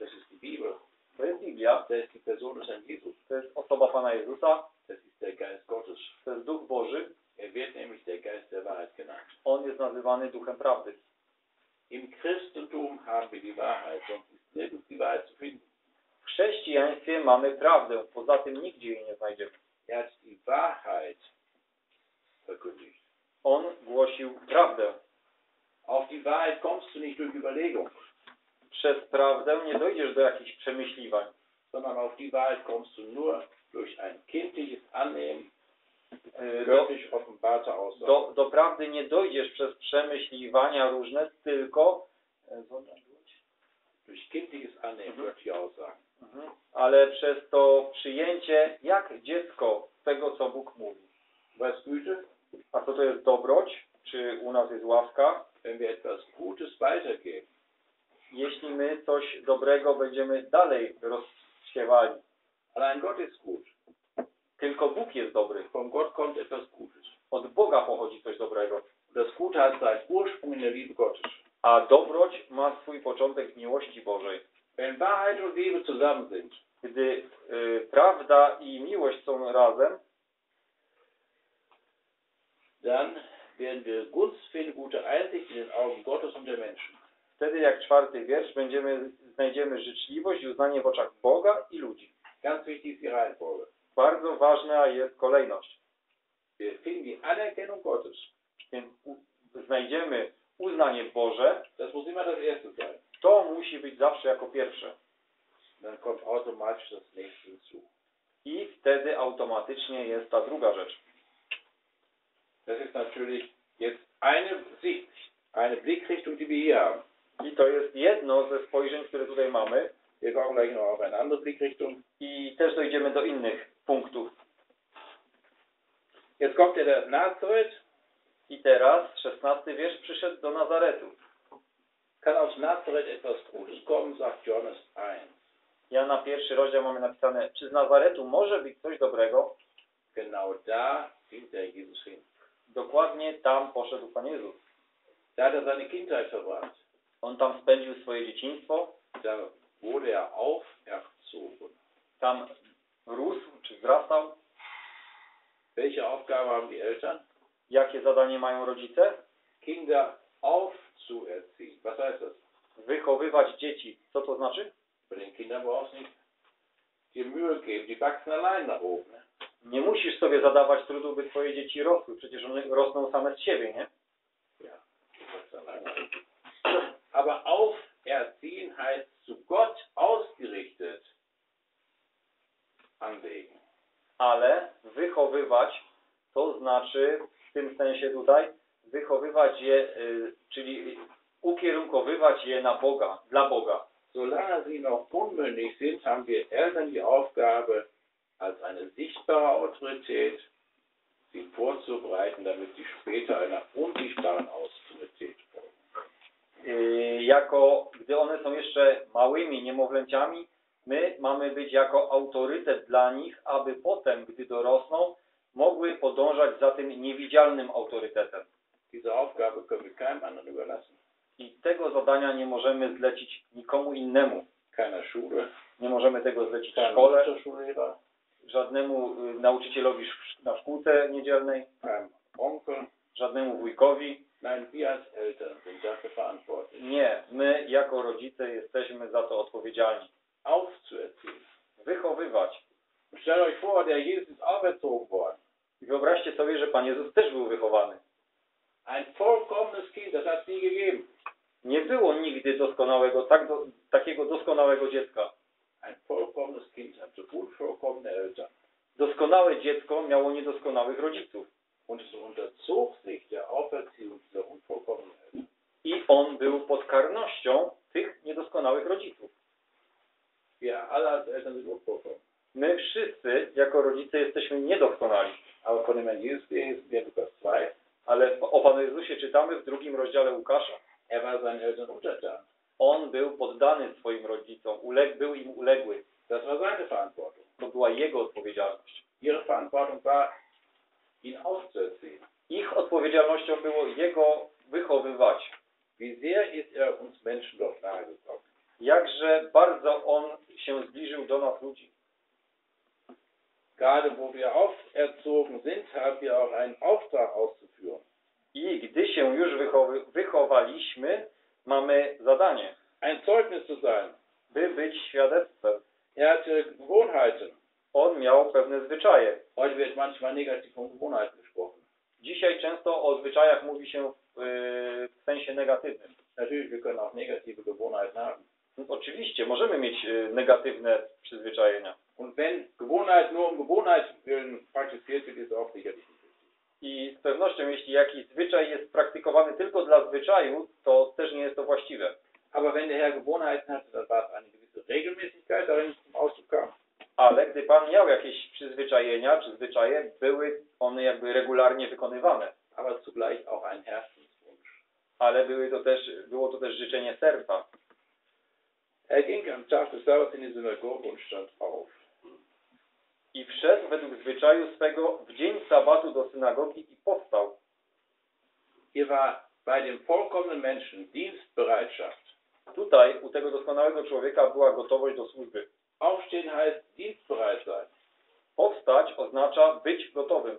Das ist die Bibel. To jest Biblia, Das ist die Person des Herrn Jesus. to jest osoba Pana Jezusa, Das ist der Geist Gottes. to jest Duch Boży, Er wird nämlich der Geist der Wahrheit genannt. On jest nazywany Duchem Prawdy. Im Christentum haben wir die Wahrheit, sonst ist nirgends die Wahrheit zu finden. W chrześcijaństwie mamy prawdę, poza tym nigdzie jej nie znajdziemy. Er hat die Wahrheit verkündigt. On głosił prawdę. Auf die Wahrheit kommst du nicht durch Überlegung, Przez prawdę nie dojdziesz do jakichś przemyśliwań, sondern auf die Wahrheit kommst du nur durch ein kindliches Annehmen Yy, do, göttlich offenbarter Aussagen. do, do prawdy nie dojdziesz przez przemyśliwania różne, tylko e, Durch kindliches Annehmen Mhm. göttlicher Aussagen. Mhm. ale przez to przyjęcie jak dziecko tego, co Bóg mówi. Was Güte? A co to jest dobroć? Czy u nas jest łaska? Wenn wir etwas Gutes weitergeben, Jeśli my coś dobrego będziemy dalej rozsiewali. allein Gott ist gut. Tylko Bóg jest dobry. Von Gott kommt etwas Gutes. Od Boga pochodzi coś dobrego. Hat seinen Ursprung in der Liebe Gottes. A dobroć ma swój początek w miłości Bożej. Wenn Wahrheit und Liebe zusammen sind, Gdy y, prawda i miłość są razem, dann werden wir Gunst finden, gute Einsicht in den Augen Gottes und der Menschen. wtedy jak czwarty wiersz będziemy, znajdziemy życzliwość i uznanie w oczach Boga i ludzi. Ganz wichtig ist die Reihenfolge. Bardzo ważna jest kolejność. Wir finden die Anerkennung Gottes. Więc znajdziemy uznanie Boże, to musi być zawsze jako pierwsze. I wtedy automatycznie jest ta druga rzecz. Das ist natürlich jetzt eine Sicht, eine Blickrichtung, die wir hier haben. I to jest jedno ze spojrzeń, które tutaj mamy. Wir kommen gleich noch auf eine andere Blickrichtung. i też dojdziemy do innych punktów. Jetzt kommt er der Nazareth, I teraz, szesnasty wiersz, przyszedł do Nazaretu. kann aus Nazareth etwas Gutes kommen, sagt Johannes 1. Jana pierwszy rozdział mamy napisane, czy z Nazaretu może być coś dobrego? Genau da ging der Jesus hin. Dokładnie tam poszedł Pan Jezus. Da hat er seine Kindheit verbracht. On tam spędził swoje dzieciństwo, Da wurde er auferzogen. tam rósł czy wzrastał. Welche Aufgabe haben die Eltern? Jakie zadanie mają rodzice? Kinder aufzuerziehen. Was heißt das? Wychowywać dzieci. Co to znaczy? Bei den Kindern brauchst du nicht dir Mühe geben. Die wachsen allein nach oben. Ne? Nie musisz sobie zadawać trudu, by twoje dzieci rosły. Przecież one rosną same z siebie, nie? Ja. Aber auferziehen heißt zu Gott ausgerichtet anlegen. Ale wychowywać to znaczy tym sensie tutaj wychowywać je, y, czyli ukierunkowywać je na Boga, dla Boga. Solange sie noch unmündig sind, haben wir Eltern die Aufgabe, als eine sichtbare Autorität sie vorzubereiten, damit sie später einer unsichtbaren Autorität folgen. Y, jako, gdy one są jeszcze małymi niemowlęciami, my mamy być jako autorytet dla nich, aby potem, gdy dorosną, mogły podążać za tym niewidzialnym autorytetem. I tego zadania nie możemy zlecić nikomu innemu. Nie możemy tego zlecić szkole, żadnemu y, nauczycielowi na szkółce niedzielnej, żadnemu wujkowi. Nie, my jako rodzice jesteśmy za to odpowiedzialni. Wychowywać. Stellt euch vor, der Jesus ist auferzogen worden. I wyobraźcie sobie, że Pan Jezus też był wychowany. Ein vollkommenes Kind, das hat es nie gegeben. Nie było nigdy doskonałego, tak do, takiego doskonałego dziecka. Ein vollkommenes Kind hatte unvollkommene Eltern. Doskonałe dziecko miało niedoskonałych rodziców. Und es unterzog sich der Auferziehung dieser unvollkommenen Eltern. I on był pod karnością tych niedoskonałych rodziców. Wir alle als Eltern sind unvollkommen. My wszyscy jako rodzice jesteśmy niedoskonali. Lukas 2, Ale o Panu Jezusie czytamy w drugim rozdziale Łukasza. On był poddany swoim rodzicom, uleg, był im uległy. Das war seine Verantwortung. To była jego odpowiedzialność. Ihre Verantwortung war, ihn aufzuerziehen. Ich odpowiedzialnością było jego wychowywać. Wie sehr ist er uns Menschen doch nahegekommen. Jakże bardzo on się zbliżył do nas ludzi. Gerade wo wir auferzogen sind, haben wir auch einen Auftrag auszuführen. I gdy się już wychowaliśmy, mamy zadanie, Ein Zeugnis zu sein. by być świadectwem. Er hatte Gewohnheiten. On miał pewne zwyczaje. Heute wird manchmal negativ von Gewohnheiten gesprochen. Dzisiaj często o zwyczajach mówi się w, w sensie negatywnym. Natürlich, wir können auch negative Gewohnheiten haben. Oczywiście możemy mieć yy, negatywne przyzwyczajenia. Und wenn Gewohnheit nur um Gewohnheit willen wird, ist auch sicherlich nicht richtig. I z pewnością, jeśli jakiś zwyczaj jest praktykowany tylko dla zwyczaju, to też nie jest to właściwe. Aber wenn der Herr Gewohnheiten hatte, dann war es eine gewisse Regelmäßigkeit darin zum Ausdruck kam. Ale gdy Pan miał jakieś przyzwyczajenia czy zwyczaje, były one jakby regularnie wykonywane. aber zugleich auch ein Herzenswunsch. Ale były to też, było to też życzenie serca. Er ging am Tag des Sabbats in die Synagoge und stand auf. I wszedł według zwyczaju swego w dzień sabatu do synagogi i powstał. Hier war bei dem vollkommenen Menschen Dienstbereitschaft. Tutaj u tego doskonałego człowieka była gotowość do służby. Aufstehen heißt dienstbereit sein. Powstać oznacza być gotowym.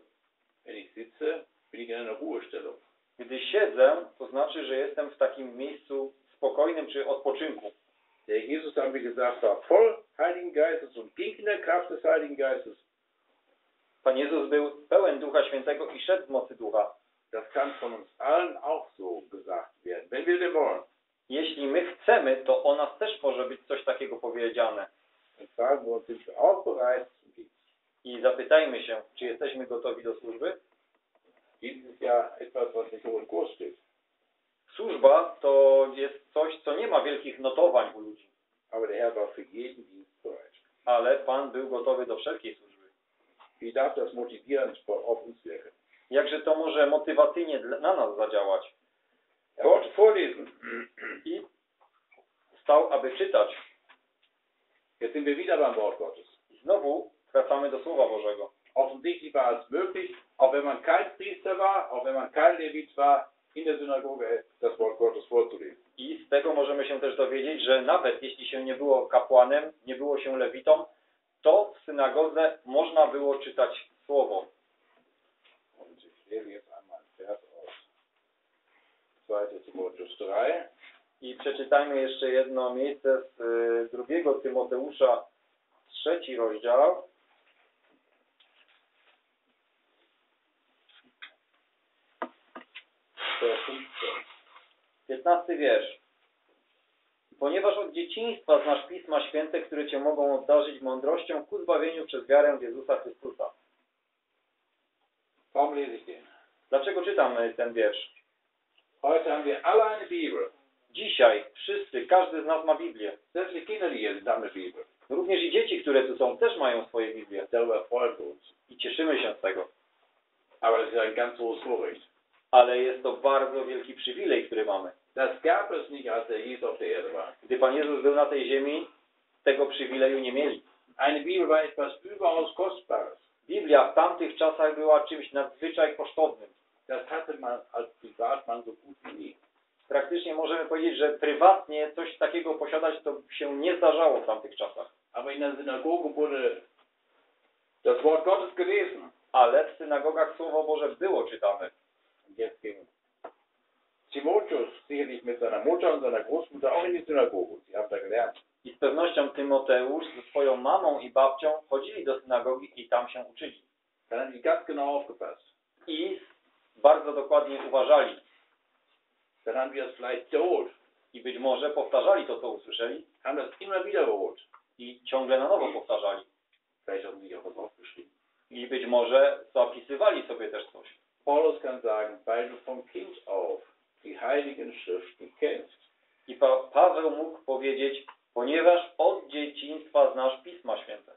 Wenn ich sitze, bin ich in einer Ruhestellung. Gdy siedzę, to znaczy, że jestem w takim miejscu spokojnym czy odpoczynku. Der Jesus, haben wir gesagt, war voll Heiligen Geistes und ging in der Kraft des Heiligen Geistes. Pan Jezus był pełen Ducha Świętego i szedł w mocy Ducha. Das kann von uns allen auch so gesagt werden, wenn wir wollen. Jeśli my chcemy, to o nas też może być coś takiego powiedziane. I zapytajmy się, czy jesteśmy gotowi do służby? Dienst ist ja etwas, was nicht im Kurs steht. Służba to jest coś, co nie ma wielkich notowań u ludzi. aber der Herr war für jeden Dienst bereit. ale Pan był gotowy do wszelkiej służby. Wie darf das motivierend auf uns wirken? Jakże to może motywacyjnie na nas zadziałać? Er wollte vorlesen. I stał, aby czytać. Jetzt sind wir wieder beim Wort Gottes. I znowu wracamy do Słowa Bożego. Offensichtlich war es möglich, auch wenn man kein Priester war, auch wenn man kein Levit war, in der Synagoge das Wort Gottes vorzulesen. I z tego możemy się też dowiedzieć, że nawet jeśli się nie było kapłanem, nie było się lewitą, to w synagodze można było czytać Słowo. Und ich lese jetzt einmal Vers aus 2. Timotheus 3. I przeczytajmy jeszcze jedno miejsce z y, drugiego Tymoteusza, trzeci rozdział. Vers 15. 15 wiersz. Ponieważ od dzieciństwa znasz Pisma Święte, które Cię mogą obdarzyć mądrością ku zbawieniu przez wiarę w Jezusa Chrystusa. Warum lese ich den? Dlaczego czytam y, ten wiersz? Heute haben wir alle eine Bibel. Dzisiaj wszyscy, każdy z nas ma Biblię. Selbst die Kinder, die hier sind, haben eine Bibel. Również i dzieci, które tu są, też mają swoje Biblie. Darüber freuen wir uns. I cieszymy się z tego. Aber das ist ein ganz hohes Vorrecht. Ale jest to bardzo wielki przywilej, który mamy. Das gab es nicht, als der Jesus auf der Erde war. Gdy Pan Jezus był na tej ziemi, tego przywileju nie mieli. Eine Bibel war etwas überaus Kostbares. Biblia w tamtych czasach była czymś nadzwyczaj kosztownym. Das hatte man als Privatmann so gut wie nie. Praktycznie możemy powiedzieć, że prywatnie coś takiego posiadać to się nie zdarzało w tamtych czasach. Aber in der Synagoge wurde das Wort Gottes gelesen. Ale w synagogach Słowo Boże było czytane. Jetzt ging Timotheus sicherlich mit seiner Mutter und seiner Großmutter auch in die Synagoge. Sie haben da gelernt. I z pewnością Tymoteusz ze swoją mamą i babcią chodzili do synagogi i tam się uczyli. Dann haben sie ganz genau aufgepasst. I bardzo dokładnie uważali. Dann haben wir es vielleicht wiederholt. I być może powtarzali to, co usłyszeli Haben das immer wiederholt. i ciągle na nowo powtarzali. Vielleicht haben sie sich auch was aufgeschrieben. I być może zapisywali sobie też coś. Paulus kann sagen, weil du vom Kind auf die heiligen Schriften kennst, I pa Paweł mógł powiedzieć, ponieważ od dzieciństwa znasz Pisma Święte.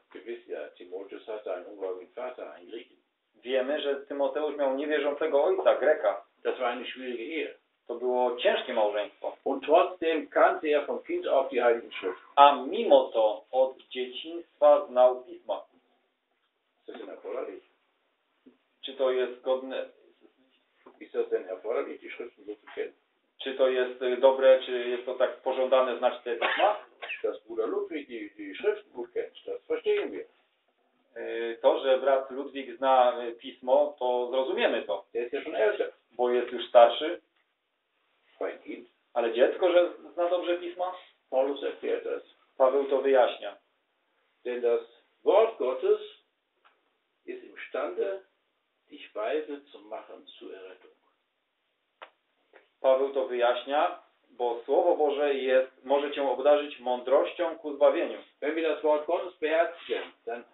Wiemy, że Tymoteusz miał niewierzącego ojca, Greka. Das war eine schwierige Ehe. To było ciężkie małżeństwo. Und trotzdem kannte er vom Kind auf die heiligen Schriften. A mimo to od dzieciństwa znał Pisma. Czy to jest godne, Ist das denn erforderlich, die Schriften so zu kennen? czy to jest y, dobre, czy jest to tak pożądane znać te Pisma? Dass Bruder Ludwig die, die Schriften gut kennt, das verstehen wir. To, że brat Ludwik zna y, Pismo, to zrozumiemy to, ja schon älter. bo jest już starszy, ale dziecko, że zna dobrze Pisma? Paulus erklärt das. Paweł to wyjaśnia. Denn das Wort Gottes ist imstande, dich weise zu machen zur Errettung. Paweł to wyjaśnia, bo Słowo Boże jest, może cię obdarzyć mądrością ku zbawieniu. Wenn wir das Wort Gottes beherzigen, dann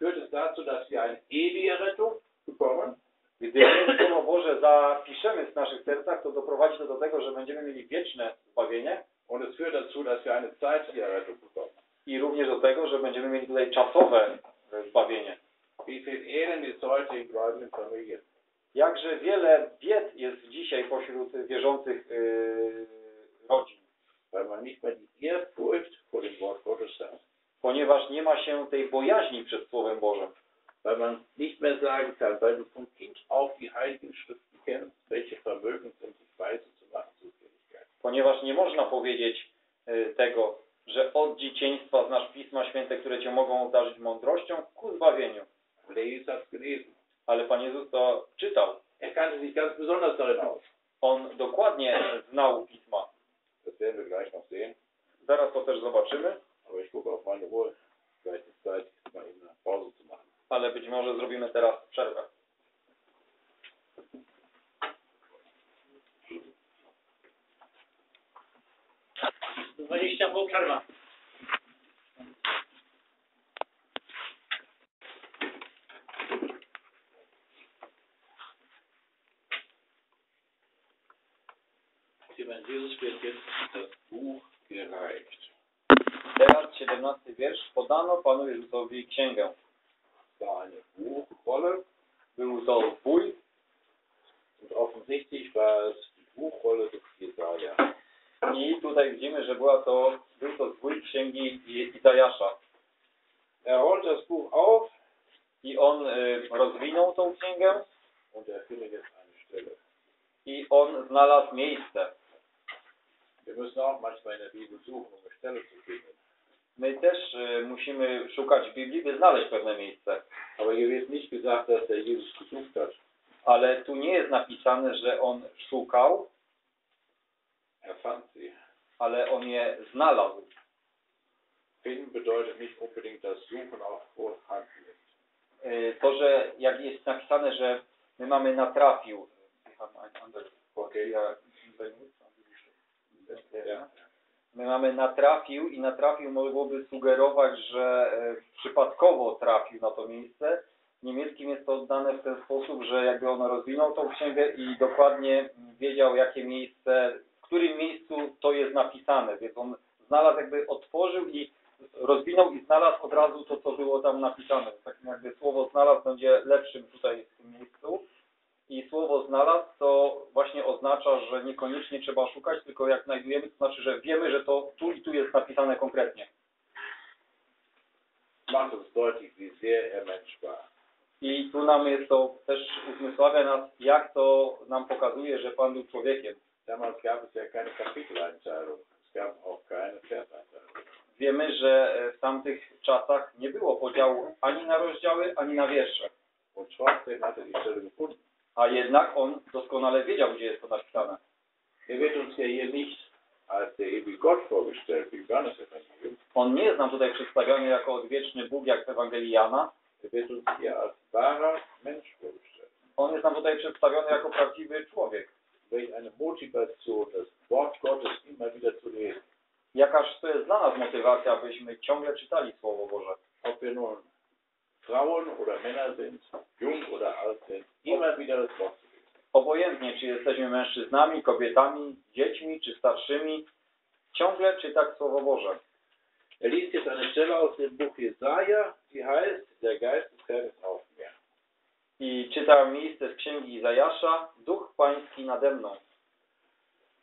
führt es dazu, dass wir eine ewige Rettung bekommen. Gdy Słowo Boże zapiszemy w naszych sercach, to doprowadzi to do tego, że będziemy mieli wieczne zbawienie Und es führt dazu, dass wir eine zeitliche Errettung bekommen. i również do tego, że będziemy mieli tutaj czasowe zbawienie. Wie viel Elend ist heute in gläubigen Familien? Jakże wiele bied jest dzisiaj pośród wierzących yy, rodzin, die ponieważ nie ma się tej bojaźni przed Słowem Bożym. Weil man nicht mehr sagen kann, weil du vom Kind auf die heiligen Schriften kennst, welche vermögen sind, dich weise zu machen. Ponieważ nie można powiedzieć y, tego, że od dzieciństwa znasz Pisma Święte, które cię mogą obdarzyć mądrością ku zbawieniu. Hat es gelesen. Ale Pan Jezus to czytał. Er kannte sich ganz besonders darin aus. On dokładnie znał Pisma. Das werden wir gleich noch sehen. Zaraz to też zobaczymy, Aber ich gucke auf meine Uhr. Vielleicht ist Zeit, mal eben eine Pause zu machen. ale być może zrobimy teraz przerwę. Dwadzieścia było przerwa. Dem Herrn Jesus wird jetzt das Buch gereicht. Teraz 17 wiersz. Podano Panu Jezusowi księgę. Es war eine Buchrolle Był to zbój und offensichtlich war es die Buchrolle des Jesaja. i tutaj widzimy, że była to, był to zbój księgi I- Izajasza. Er rollt das Buch auf I on y, rozwinął tą księgę und er findet jetzt eine Stelle. i on znalazł miejsce. Wir müssen auch manchmal in der Bibel suchen, um eine Stelle zu finden. My też y, musimy szukać w Biblii, by znaleźć pewne miejsce. Aber hier wird nicht gesagt, dass der Jesus gesucht hat. Ale tu nie jest napisane, że on szukał, Er fand sie. ale on je znalazł. Finden bedeutet nicht unbedingt das Suchen auch vorhanden ist. Y, To, że jak jest napisane, że my mamy natrafił. Okay. Ja. My mamy natrafił i natrafił mogłoby sugerować, że e, przypadkowo trafił na to miejsce. Niemieckim jest to oddane w ten sposób, że jakby on rozwinął tą księgę i dokładnie wiedział, jakie miejsce, w którym miejscu to jest napisane. Więc on znalazł, jakby otworzył i rozwinął i znalazł od razu to, co było tam napisane. Takim jakby słowo znalazł będzie lepszym tutaj w tym miejscu. I słowo znalazł to właśnie oznacza, że niekoniecznie trzeba szukać, tylko jak znajdujemy, to znaczy, że wiemy, że to tu i tu jest napisane konkretnie. Macht uns deutlich, wie sehr er Mensch war. I tu nam jest to też uzmysławia nas, jak to nam pokazuje, że Pan był człowiekiem. Wiemy, że e, w tamtych czasach nie było podziału ani na rozdziały, ani na wiersze. Er. A jednak on doskonale wiedział, gdzie jest to napisane. On nie jest nam tutaj przedstawiony jako odwieczny Bóg, jak w Ewangelii Jana. Er wird uns hier als wahrer Mensch vorgestellt. On jest nam tutaj przedstawiony jako prawdziwy człowiek. Jakaż to jest dla nas motywacja, abyśmy ciągle czytali Słowo Boże. Ob wir nun Frauen oder Männer sind, jung oder alt sind, immer wieder das Wort zu lesen. Obojętnie, czy jesteśmy mężczyznami, kobietami, dziećmi, czy starszymi, ciągle czytać Słowo Boże. Er liest jetzt eine Stelle aus dem Buch Jesaja, die heißt, der Geist des Herrn ist auf mir. I czytam miejsce z Księgi Izajasza, Duch Pański nade mną.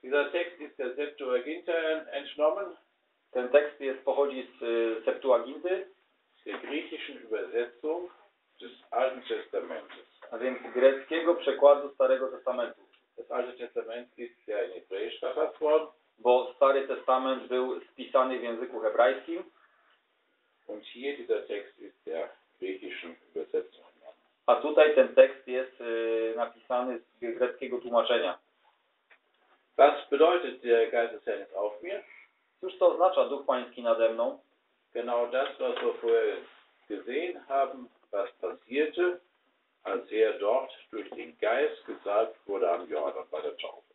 Dieser Text ist der Septuaginta entnommen, Ten tekst jest, pochodzi z y, Septuaginty, der griechischen Übersetzung des Alten Testamentes. a więc greckiego przekładu Starego Testamentu. Das Alte Testament ist ja in Hebräisch verfasst worden Bo Stary Testament był spisany w języku hebrajskim, und hier dieser Text ist der griechischen Übersetzung. A tutaj ten tekst jest y, napisany z greckiego tłumaczenia. Was bedeutet der Geist des Herrn ist auf mir? Cóż to oznacza Duch Pański nade mną? Genau das, was wir vorher gesehen haben, was passierte, als er dort durch den Geist gesalbt wurde am Jordan bei der Taufe.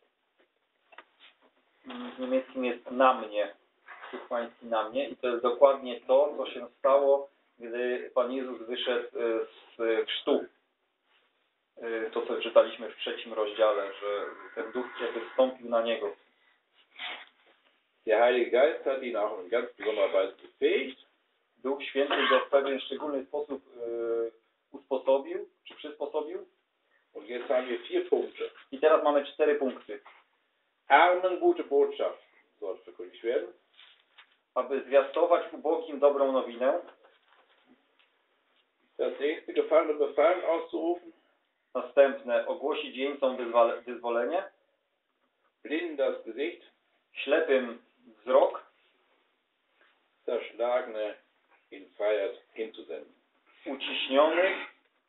w niemieckim jest na mnie, Duch Pański na mnie i to jest dokładnie to, co się stało, gdy Pan Jezus wyszedł e, z chrztu. E, To, co czytaliśmy w trzecim rozdziale, że ten Duch jakby wstąpił na Niego. Der Heilige Geist hat ihn auch in ganz besonderer Weise befähigt, Duch Święty go w pewien szczególny sposób e, usposobił, czy przysposobił. und jetzt haben wir vier Punkte. I teraz mamy cztery punkty. Armen gute Botschaft soll verkündigt werden. Aby zwiastować ubogim dobrą nowinę, Das nächste Gefallene befallen auszurufen, następne ogłosić jeńcom wyzwale- wyzwolenie, blinden das Gesicht, ślepym wzrok, Zerschlagene in Freiheit hinzusenden. uciśnionych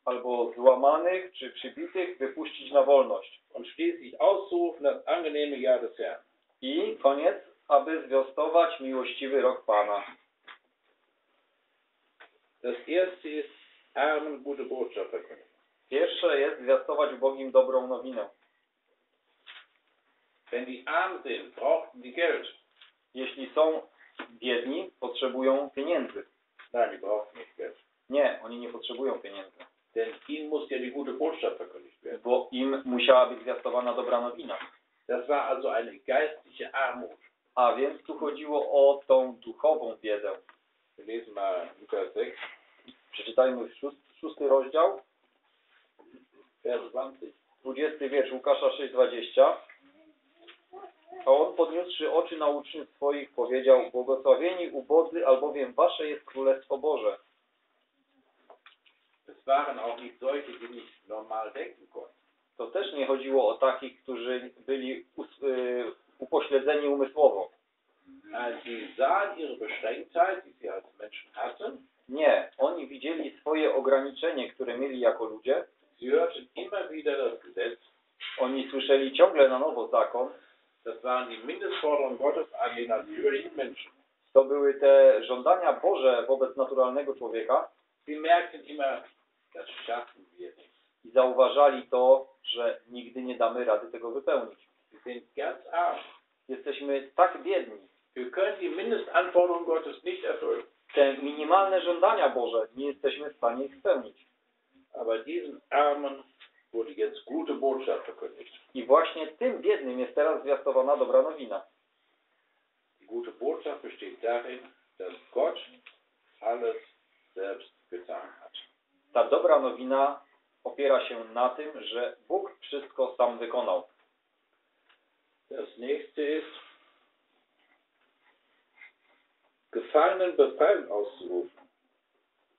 albo złamanych czy przybitych wypuścić na wolność. Und schließlich auszurufen das angenehme Jahr des Herrn. I koniec, aby zwiastować miłościwy rok Pana. Das erste ist Armen gute Botschaft. Pierwsze jest zwiastować ubogim dobrą nowinę. Wenn die arm sind, brauchten die Geld. Jeśli są biedni, potrzebują pieniędzy. Nein, die brauchten nicht Geld. Nie, oni nie potrzebują pieniędzy, Denn ihnen muss ja die gute Botschaft verkündigt werden. bo im musiała być zwiastowana dobra nowina. Das war also eine geistliche Armut. A więc tu chodziło o tą duchową biedę. Wir lesen mal Lukas 6, Przeczytajmy szóst- szósty rozdział, Vers 20. 20 wiersz Łukasza 6,20. A on podniósłszy oczy na uczniów swoich powiedział, błogosławieni ubodzy, albowiem wasze jest Królestwo Boże. To też nie chodziło o takich, którzy byli y, upośledzeni umysłowo. Als sie sahen ihre Beschränktheit, die sie als Menschen hatten, Nie, oni widzieli swoje ograniczenie, które mieli jako ludzie. Oni słyszeli ciągle na nowo zakon. Gottes. To były te żądania Boże wobec naturalnego człowieka i zauważali to, że nigdy nie damy rady tego wypełnić. Jesteśmy tak biedni. Wir können die Mindestanforderungen Gottes nicht erfüllen. Te minimalne żądania Boże nie jesteśmy w stanie ich spełnić. Aber diesen Armen wurde jetzt gute Botschaft verkündigt. I właśnie tym biednym jest teraz zwiastowana dobra nowina. Die gute Botschaft besteht darin, dass Gott alles selbst getan hat. Ta dobra nowina opiera się na tym, że Bóg wszystko sam wykonał. Das nächste ist, Gefangenen Befreiung auszurufen.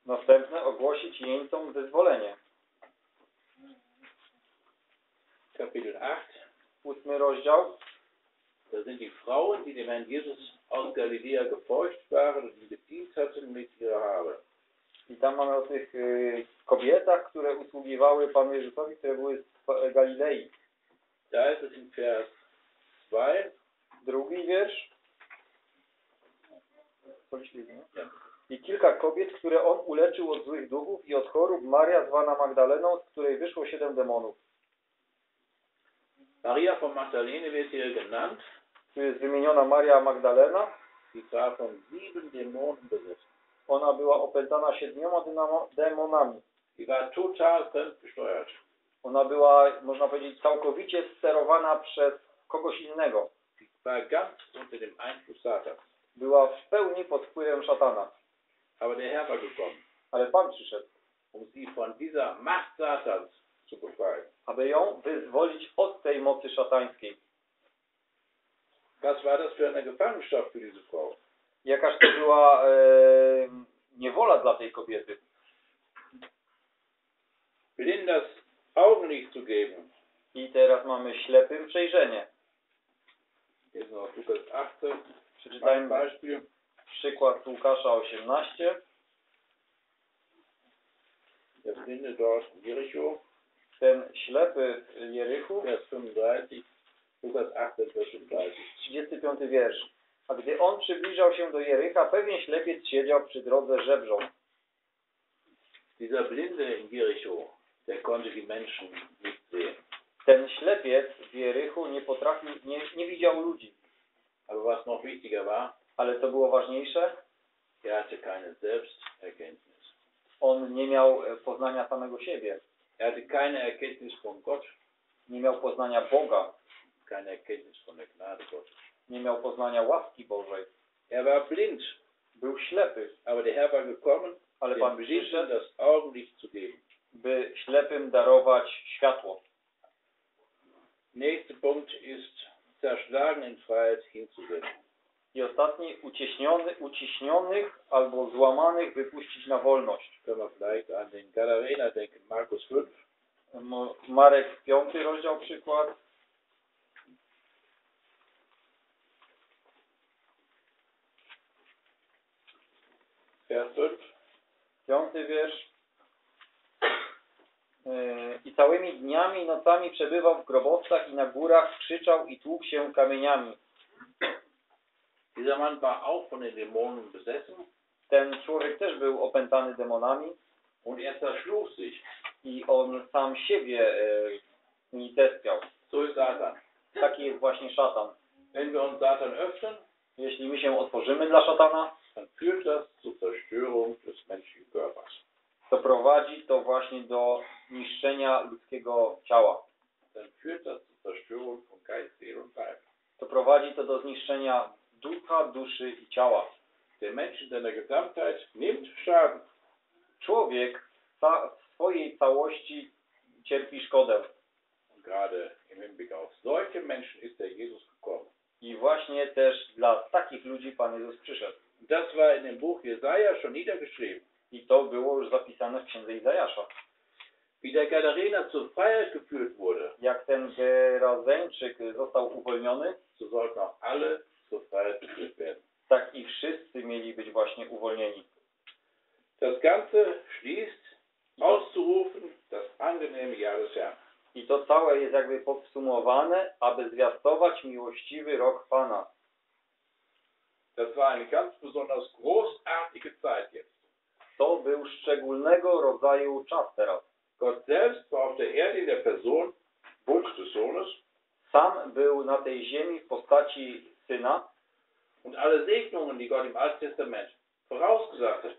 Następne ogłosić jeńcom wyzwolenie. Kapitel 8, Ósmy rozdział. da sind die Frauen, die dem Herrn Jesus aus Galiläa gefolgt waren und ihn gedient hatten mit ihrer Habe. I tam mamy o tych y, kobietach, które usługiwały Panu Jezusowi, które były z Galilei. Da ist es in Vers 2, Drugi wiersz. I kilka kobiet, które on uleczył od złych duchów i od chorób, Maria zwana Magdaleną, z której wyszło siedem demonów. Maria von Magdalene wird hier genannt. Tu jest wymieniona Maria Magdalena. Sie war von sieben Dämonen besessen. Ona była opętana siedmioma demonami. Sie war total fremdgesteuert. Ona była, można powiedzieć, całkowicie sterowana przez kogoś innego. War ganz unter dem Einfluss Satans. Była w pełni pod wpływem szatana. Aber der Herr war gekommen, Ale Pan przyszedł, um sie von dieser Macht Satans zu befreien. aby ją wyzwolić od tej mocy szatańskiej. Was war das für eine Gefangenschaft für diese Frau? Jakaż to była e, niewola dla tej kobiety. Blinden das Augenlicht zu geben. I teraz mamy ślepym przejrzenie. Ist noch Lukas 18. Przeczytajmy przykład Łukasza 18. Der Blinde dort in Jericho. Ten ślepy w Jerychu, Vers 35. Lukas 18, Vers 35. 35 wiersz. A gdy on przybliżał się do Jericha, pewien ślepiec siedział przy drodze żebrząc. Dieser Blinde in Jericho, der konnte die Menschen nicht sehen. Ten ślepiec w Jerychu nie potrafił, nie, nie widział ludzi. Aber was noch wichtiger war, Ale co było ważniejsze? er hatte keine Selbsterkenntnis. On nie miał e, poznania samego siebie. Er hatte keine Erkenntnis von Gott, Nie miał poznania Boga. keine Erkenntnis von der Gnade Gottes. Nie miał poznania łaski Bożej. Er war blind, Był ślepy, aber der Herr war gekommen, ale Pan przyszedł, das Augenlicht zu geben. by ślepym darować światło. Nächster Punkt ist, zerschlagen in Freiheit hinzusenden. I ostatni, uciśniony, uciśnionych albo złamanych wypuścić na wolność. Können wir vielleicht an den Gadarener denken, Markus 5. M- Marek 5 rozdział przykład. Vers 5. Piąty wiersz. Yy, I całymi dniami i nocami przebywał w grobowcach i na górach, krzyczał i tłukł się kamieniami. Dieser Mann war auch von den Dämonen besessen Ten człowiek też był opętany demonami und er zerschlug sich. i on sam siebie unicestwiał. So ist Satan. Taki jest właśnie szatan. Wenn wir uns Satan öffnen, Jeśli my się otworzymy dla szatana, dann führt das zur Zerstörung des menschlichen Körpers. To prowadzi to właśnie do niszczenia ludzkiego ciała. To prowadzi to do zniszczenia ducha, duszy i ciała. Der Mensch in seiner Gesamtheit nimmt Schaden. Człowiek w swojej całości cierpi szkodę. Und gerade im Hinblick auf solche Menschen ist der Jesus gekommen. I właśnie też dla takich ludzi Pan Jezus przyszedł. Das war in dem Buch Jesaja schon niedergeschrieben. I to było już zapisane w księdze Izajasza. Wie der Gadarener zur Freiheit geführt wurde, Jak ten Gerazeńczyk został uwolniony, so sollten auch alle zur Freiheit geführt werden. tak i wszyscy mieli być właśnie uwolnieni. Das Ganze schließt auszurufen das angenehme Jahr des Herrn. I to całe jest jakby podsumowane, aby zwiastować miłościwy rok Pana. Das war eine ganz besonders großartige Zeit jetzt. To był szczególnego rodzaju czas teraz. Gott selbst war auf der Erde in der Person Wunsch des Sohnes Sam był na tej ziemi w postaci Syna und alle Segnungen, die Gott im Alten Testament vorausgesagt hat,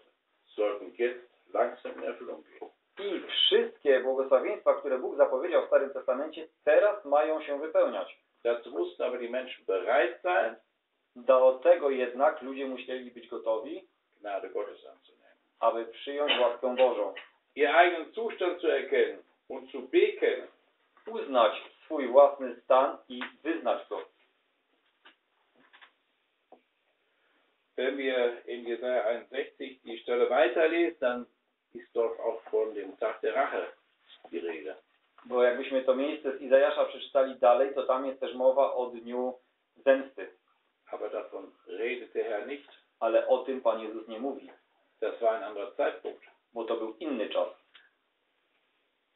sollten jetzt langsam in Erfüllung gehen. i wszystkie błogosławieństwa, które Bóg zapowiedział w Starym Testamencie, teraz mają się wypełniać. Dazu mussten aber die Menschen bereit sein, Do tego jednak ludzie musieli być gotowi, Gnade Gottes anzunehmen. Aby przyjąć łaskę Bożą. Ihr eigenen Zustand zu erkennen und zu bekennen. Uznać swój własny stan i wyznać go. Wenn wir in Jesaja 61 die Stelle weiterlesen, dann ist dort auch von dem Tag der Rache die Rede. Bo jakbyśmy to miejsce z Izajasza przeczytali dalej, to tam jest też mowa o dniu zemsty. Aber davon redet der Herr nicht. Ale o tym Pan Jezus nie mówi, Das war ein anderer Zeitpunkt. bo to był inny czas.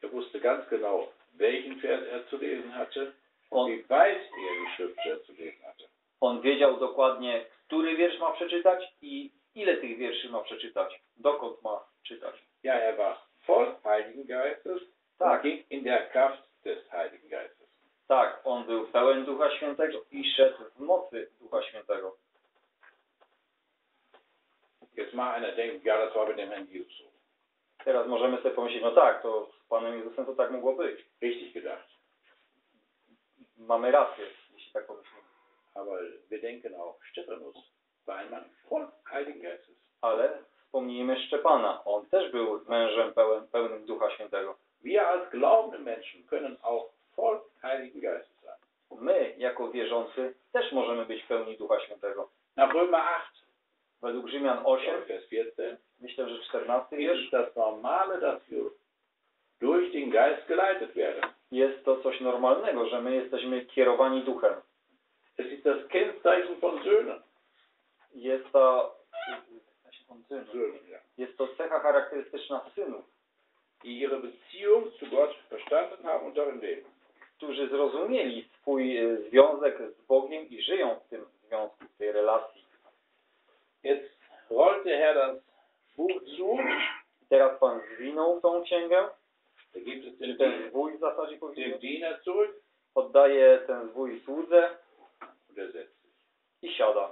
Er wusste ganz genau, welchen Vers er zu lesen hatte On, wie weit er die Schriftstelle zu lesen hatte. on wiedział dokładnie, który wiersz ma przeczytać i ile tych wierszy ma przeczytać, dokąd ma czytać. Ja, er war voll Heiligen Geistes Tak. in der Kraft des Heiligen Geistes. Tak, on był pełen Ducha Świętego i szedł w mocy Ducha Świętego. Jetzt mal einer denkt, ja, das war mit dem Herrn Jesus so. Teraz możemy sobie pomyśleć, no tak, to z Panem Jezusem to tak mogło być. Richtig gedacht. Mamy rację, jeśli tak pomyślimy. Aber wir denken auch, Stephanus war ein Mann voll Heiligen Geistes. Ale wspomnijmy Szczepana. On też był mężem pełen, pełnym Ducha Świętego. Wir als glaubende Menschen können auch voll Heiligen Geistes sein. My, jako wierzący, też możemy być pełni Ducha Świętego. Nach Römer 8, Według Rzymian 8, Vers 14, myślę, że 14 ist wiersz, es das Normale, dass wir durch den Geist geleitet werden. jest to coś normalnego, że my jesteśmy kierowani Duchem. Es ist das Kennzeichen von Söhnen. Jest to, Söhnen ja. jest to cecha charakterystyczna synów, Die ihre Beziehung zu Gott verstanden haben und darin leben. którzy zrozumieli swój e, związek z Bogiem i żyją w tym związku, w tej relacji. Jetzt rollt der Herr das Buch zu. Teraz Pan zwinął tą księgę, Da gibt es czy den, ten zwój w zasadzie dem powiedział, Diener zurück oddaje ten zwój słudze und er setzt sich. i siada.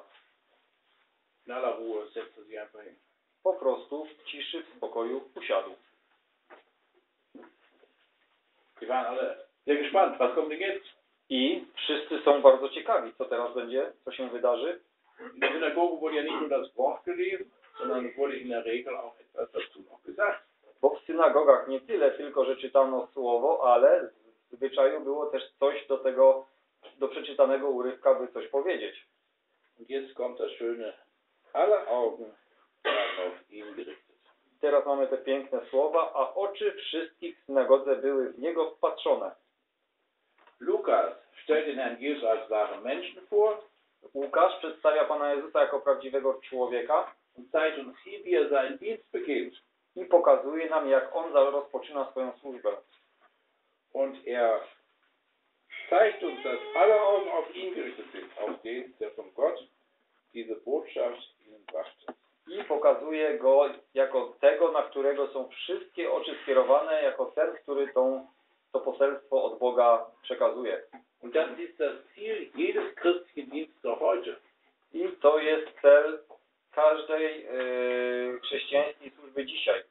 In aller Ruhe setzt er sich einfach hin. Po prostu w ciszy, w spokoju usiadł. Die waren alle sehr gespannt. Was kommt denn jetzt? I wszyscy są bardzo ciekawi, co teraz będzie, co się wydarzy. In der Synagoge wurde ja nicht nur das Wort gelesen, sondern es wurde in der Regel auch etwas dazu noch gesagt. Bo w synagogach nie tyle tylko, że czytano słowo, ale w zwyczaju było też coś do tego, do przeczytanego urywka, by coś powiedzieć. Und jetzt kommt das Schöne. Alle Augen waren auf ihn gerichtet. Teraz mamy te piękne słowa, a oczy wszystkich w synagodze były w niego wpatrzone. Lukas stellt den Herrn Jesus als wahren Menschen vor Łukasz przedstawia Pana Jezusa jako prawdziwego człowieka und zeigt uns hier, wie er seinen Dienst beginnt. i pokazuje nam, jak on rozpoczyna swoją służbę. Er zeigt uns, dass alle Augen auf ihn gerichtet sind, auf den, der von Gott diese Botschaft ihnen brachte. I pokazuje go jako tego, na którego są wszystkie oczy skierowane, jako ten, który tą, to poselstwo od Boga przekazuje. Und ist das Ziel jedes christlichen Dienstes auch heute. I to jest cel każdej yy, chrześcijańskiej służby dzisiaj.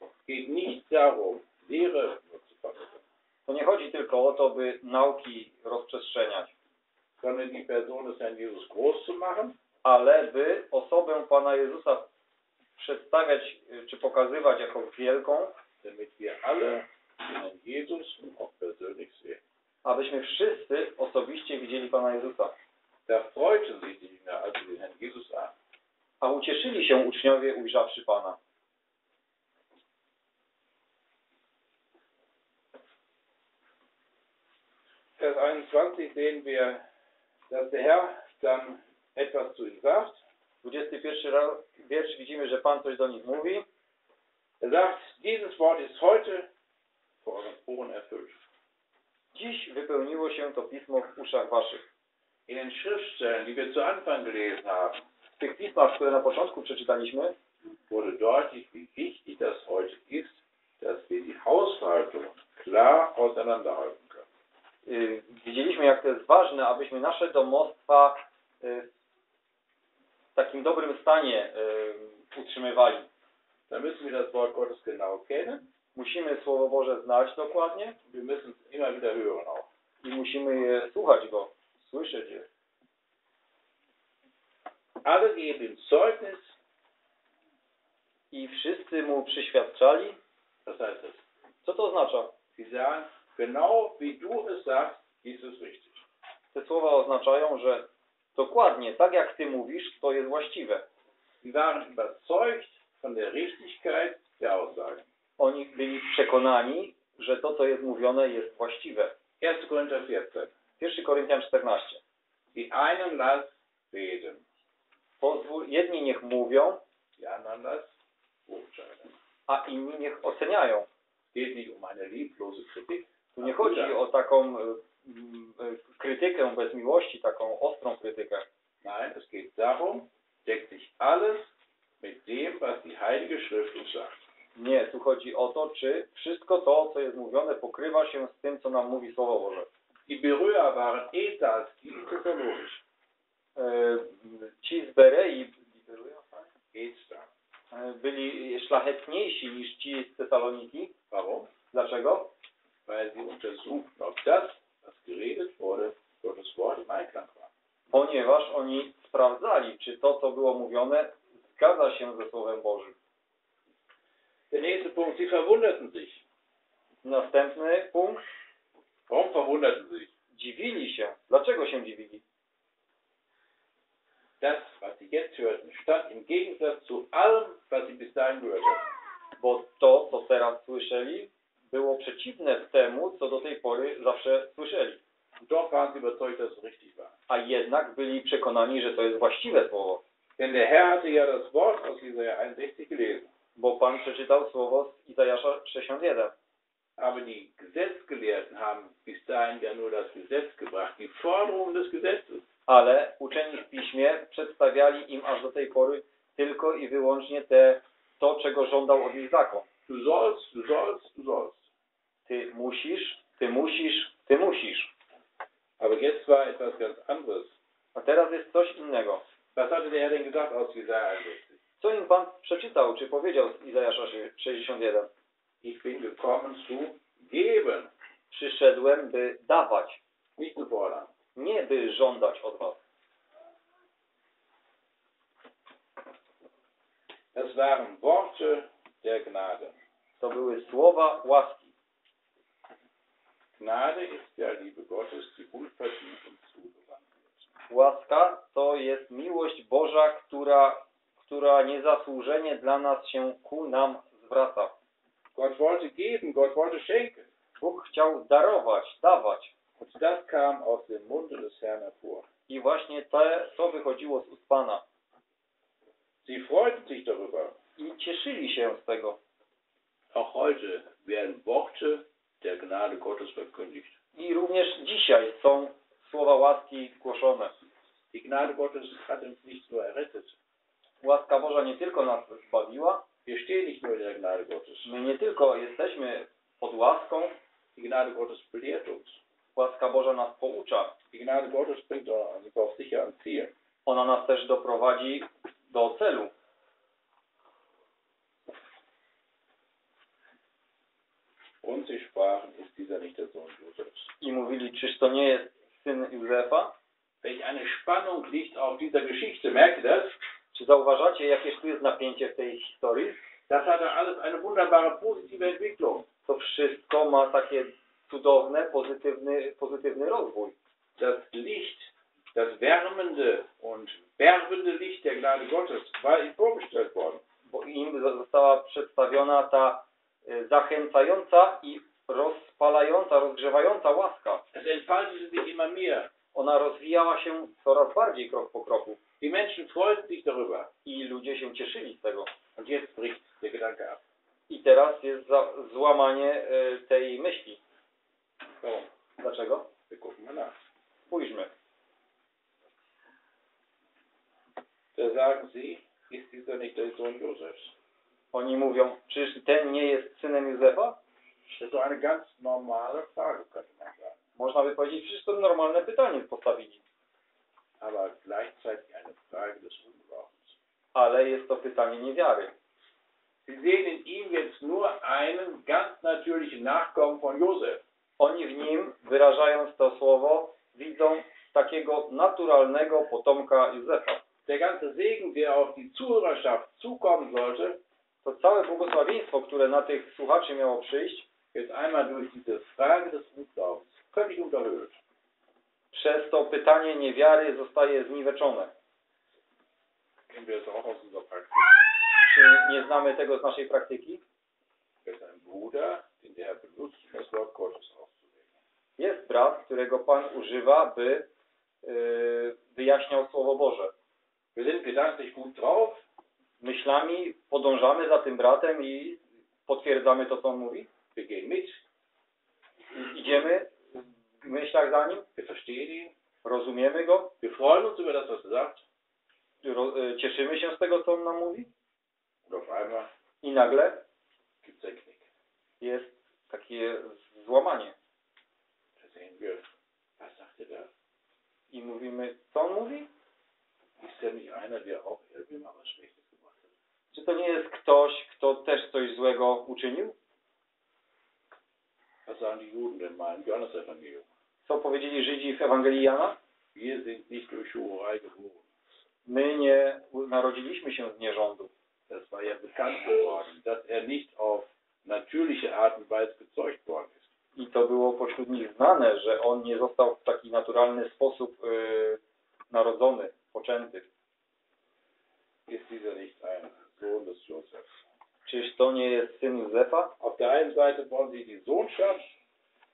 Es geht nicht darum, Lehre nur zu vermitteln, To nie chodzi tylko o to, by nauki rozprzestrzeniać, sondern die Person des Herrn Jesus groß zu machen ale by osobę Pana Jezusa przedstawiać y, czy pokazywać jako wielką, damit wir alle den Herrn Jesus auch persönlich sehen. abyśmy wszyscy osobiście widzieli Pana Jezusa. A ucieszyli się uczniowie ujrzawszy Pana. Vers 21 sehen wir, dass der Herr dann etwas zu ihnen sagt. 21 ra- wiersz widzimy, że Pan coś do nich mówi. Er sagt, dieses Wort ist heute vor euren Ohren erfüllt. Dziś wypełniło się to pismo w uszach waszych. In den Schriftstellen, die wir zu Anfang gelesen haben, W tych pismach, które na początku przeczytaliśmy, wurde deutlich, wie wichtig das heute ist, dass wir die Haushaltung klar auseinanderhalten können. y, widzieliśmy, jak to jest ważne, abyśmy nasze domostwa y, w takim dobrym stanie y, utrzymywali. Da müssen wir das Wort Gottes genau kennen. Musimy Słowo Dokładnie auch. i musimy je słuchać Go, słyszeć je. Alle geben Zeugnis, I wszyscy Mu przyświadczali. was heißt das? Co to oznacza? Sie sagen, genau wie du es sagst, ist es richtig. Te słowa oznaczają, że dokładnie tak jak Ty mówisz, to jest właściwe. Sie waren überzeugt von der Richtigkeit der. Oni byli przekonani, że to, co jest mówione, jest właściwe. 1. Korinther 14. 1 Koryntian 14. Die einen lass reden, Pozwól, jedni niech mówią, die anderen beurteilen. a inni niech oceniają. Es geht nicht um eine lieblose Kritik. Tu nie chodzi o taką y, y, krytykę bez miłości, taką ostrą krytykę. Nein, es geht darum, deckt sich alles mit dem, was die Heilige Schrift uns sagt. Nie, tu chodzi o to, czy wszystko to, co jest mówione, pokrywa się z tym, co nam mówi Słowo Boże. Die Berührer waren etalstil technologisch. Y, Ci z Berei Edstar. y, byli szlachetniejsi niż ci z Tesaloniki. Warum? Dlaczego? Weil sie untersuchten, ob das, was geredet wurde, Gottes Wort im Einklang war. Ponieważ oni sprawdzali, czy to, co było mówione, zgadza się ze Słowem Bożym. Der nächste Punkt, sie verwunderten sich. Następny punkt. Warum verwunderten sie sich? Dziwili się. Dlaczego się dziwili? Das, was sie jetzt hörten, stand im Gegensatz zu allem, was sie bis dahin gehört hatten. Bo to, co teraz słyszeli, było przeciwne temu, co do tej pory zawsze słyszeli. Doch waren sie überzeugt, dass es richtig war. A jednak byli przekonani, że to jest właściwe słowo. Denn der Herr hatte ja das Wort aus Jesaja 61 gelesen. Bo Pan przeczytał słowo z Izajasza 61. Aber die Gesetzgelehrten haben bis dahin ja nur das Gesetz gebracht, die Forderung des Gesetzes. Ale uczeni w piśmie przedstawiali im aż do tej pory tylko i wyłącznie te, to, czego żądał od nich zakon. Du sollst, du sollst, du sollst. Ty musisz, ty musisz, ty musisz. Aber jetzt war etwas ganz anderes. A teraz jest coś innego. Was hatte der Herr denn gesagt aus Jesaja 61? Co im Pan przeczytał, czy powiedział z Izajasza 61? Ich bin gekommen zu geben, Przyszedłem, by dawać, nicht zu fordern. nie by żądać od was. Das waren Worte der Gnade. To były słowa łaski. Gnade ist ja Liebe Gottes, die unverdient uns zugewandt. Łaska to jest miłość Boża, która, która niezasłużenie dla nas się ku nam zwraca. Gott wollte geben, Gott wollte schenken. Bóg chciał darować, dawać. Und das kam aus dem Munde des Herrn hervor. I właśnie te, to wychodziło z ust Pana. Sie freuten sich darüber. I cieszyli się z tego. Auch heute werden Worte der Gnade Gottes verkündigt. I również dzisiaj są słowa łaski głoszone. Die Gnade Gottes hat uns nicht nur errettet. Łaska Boża nie tylko nas zbawiła, Wir stehen nicht nur in der Gnade Gottes. my nie tylko jesteśmy pod łaską, Die Gnade Gottes belehrt uns. łaska Boża nas poucza. Die Gnade Gottes bringt uns auf sicheren Ziel. Ona nas też doprowadzi do celu. Und sie sprachen, ist dieser nicht der Sohn Josefs? I mówili, czyż to nie jest syn Józefa? welch eine Spannung liegt auf dieser Geschichte. Merkt ihr das? Czy zauważacie, jakież tu jest napięcie w tej historii? Das hatte alles eine wunderbare positive Entwicklung. To wszystko ma takie cudowne, pozytywny, pozytywny rozwój. Das Licht, das wärmende und werbende Licht der Gnade Gottes war ihm vorgestellt worden. Bo im została przedstawiona ta y, zachęcająca i rozpalająca, rozgrzewająca łaska. Es entfaltete sich immer mehr. Ona rozwijała się coraz bardziej krok po kroku Die Menschen freuten sich darüber. i ludzie się cieszyli z tego. Und jetzt bricht der Gedanke ab. I teraz jest za, złamanie y, tej myśli. Warum? Dlaczego? Wir gucken mal nach. Spójrzmy. Da sagen sie, ist dieser nicht der Sohn Josefs? Oni mówią, czyż ten nie jest synem Józefa? Das ist so eine ganz normale Frage, könnte man sagen. Można by powiedzieć, przecież to normalne pytanie postawili. Aber gleichzeitig eine Frage des Unglaubens. Ale jest to pytanie niewiary. Sie sehen in ihm jetzt nur einen ganz natürlichen Nachkommen von Josef. Oni w nim, wyrażając to słowo, widzą takiego naturalnego potomka Józefa. Der ganze Segen, der auf die Zuhörerschaft zukommen sollte, To całe błogosławieństwo, które na tych słuchaczy miało przyjść, wird einmal durch diese Frage des Unglaubens völlig unterhöhlt. Przez to pytanie niewiary zostaje zniweczone. Czy nie znamy tego z naszej praktyki? Jest brat, którego Pan używa, by yy, wyjaśniał Słowo Boże. Myślami podążamy za tym bratem i potwierdzamy to, co on mówi. idziemy myślach za nim, wir verstehen ihn, rozumiemy go, wir freuen uns über das, was er sagt, ro, yy, cieszymy się z tego, co on nam mówi. und auf einmal I nagle einen Knick. jest takie złamanie. Da sehen wir, was sagt er da? I mówimy, co on mówi? Ist er nicht einer, der auch irgendwie mal was Schlechtes gemacht hat? Czy to nie jest ktoś, kto też coś złego uczynił? Was sagen die Juden denn mal im Johannesevangelium? Co powiedzieli Żydzi w Ewangelii Jana? My nie narodziliśmy się z nierządu. Das war ja bekannt geworden, dass er nicht auf natürliche Art und Weise gezeugt worden ist. I to było pośród nich znane, że on nie został w taki naturalny sposób y, narodzony, poczęty. Ist dieser nicht ein Sohn des Josefs? Czyż to nie jest syn Józefa? Auf der einen Seite wollen sie die Sohnschaft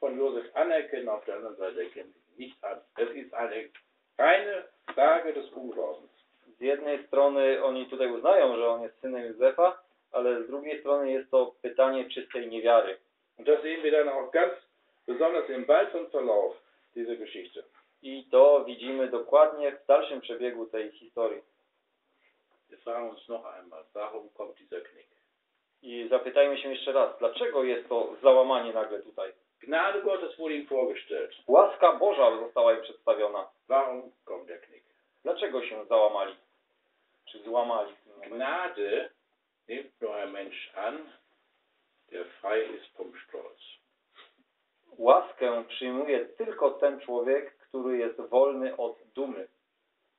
von Josef anerkennen, auf der anderen Seite erkennen sie nicht an. Es ist eine reine Frage des Unglaubens. Z jednej strony oni tutaj uznają, że on jest synem Józefa, ale z drugiej strony jest to pytanie czystej niewiary. Und das sehen wir dann auch ganz besonders im weiteren Verlauf dieser Geschichte. I to widzimy dokładnie w dalszym przebiegu tej historii. Wir fragen uns noch einmal, warum kommt dieser Knick? I zapytajmy się jeszcze raz, dlaczego jest to załamanie nagle tutaj? Gnade Gottes wurde ihm vorgestellt. Łaska Boża została im przedstawiona. Warum kommt der Knick? Dlaczego się załamali? Czy złamali? Gnade nimmt nur ein Mensch an, der frei ist vom Stolz. Łaskę przyjmuje tylko ten człowiek, który jest wolny od dumy,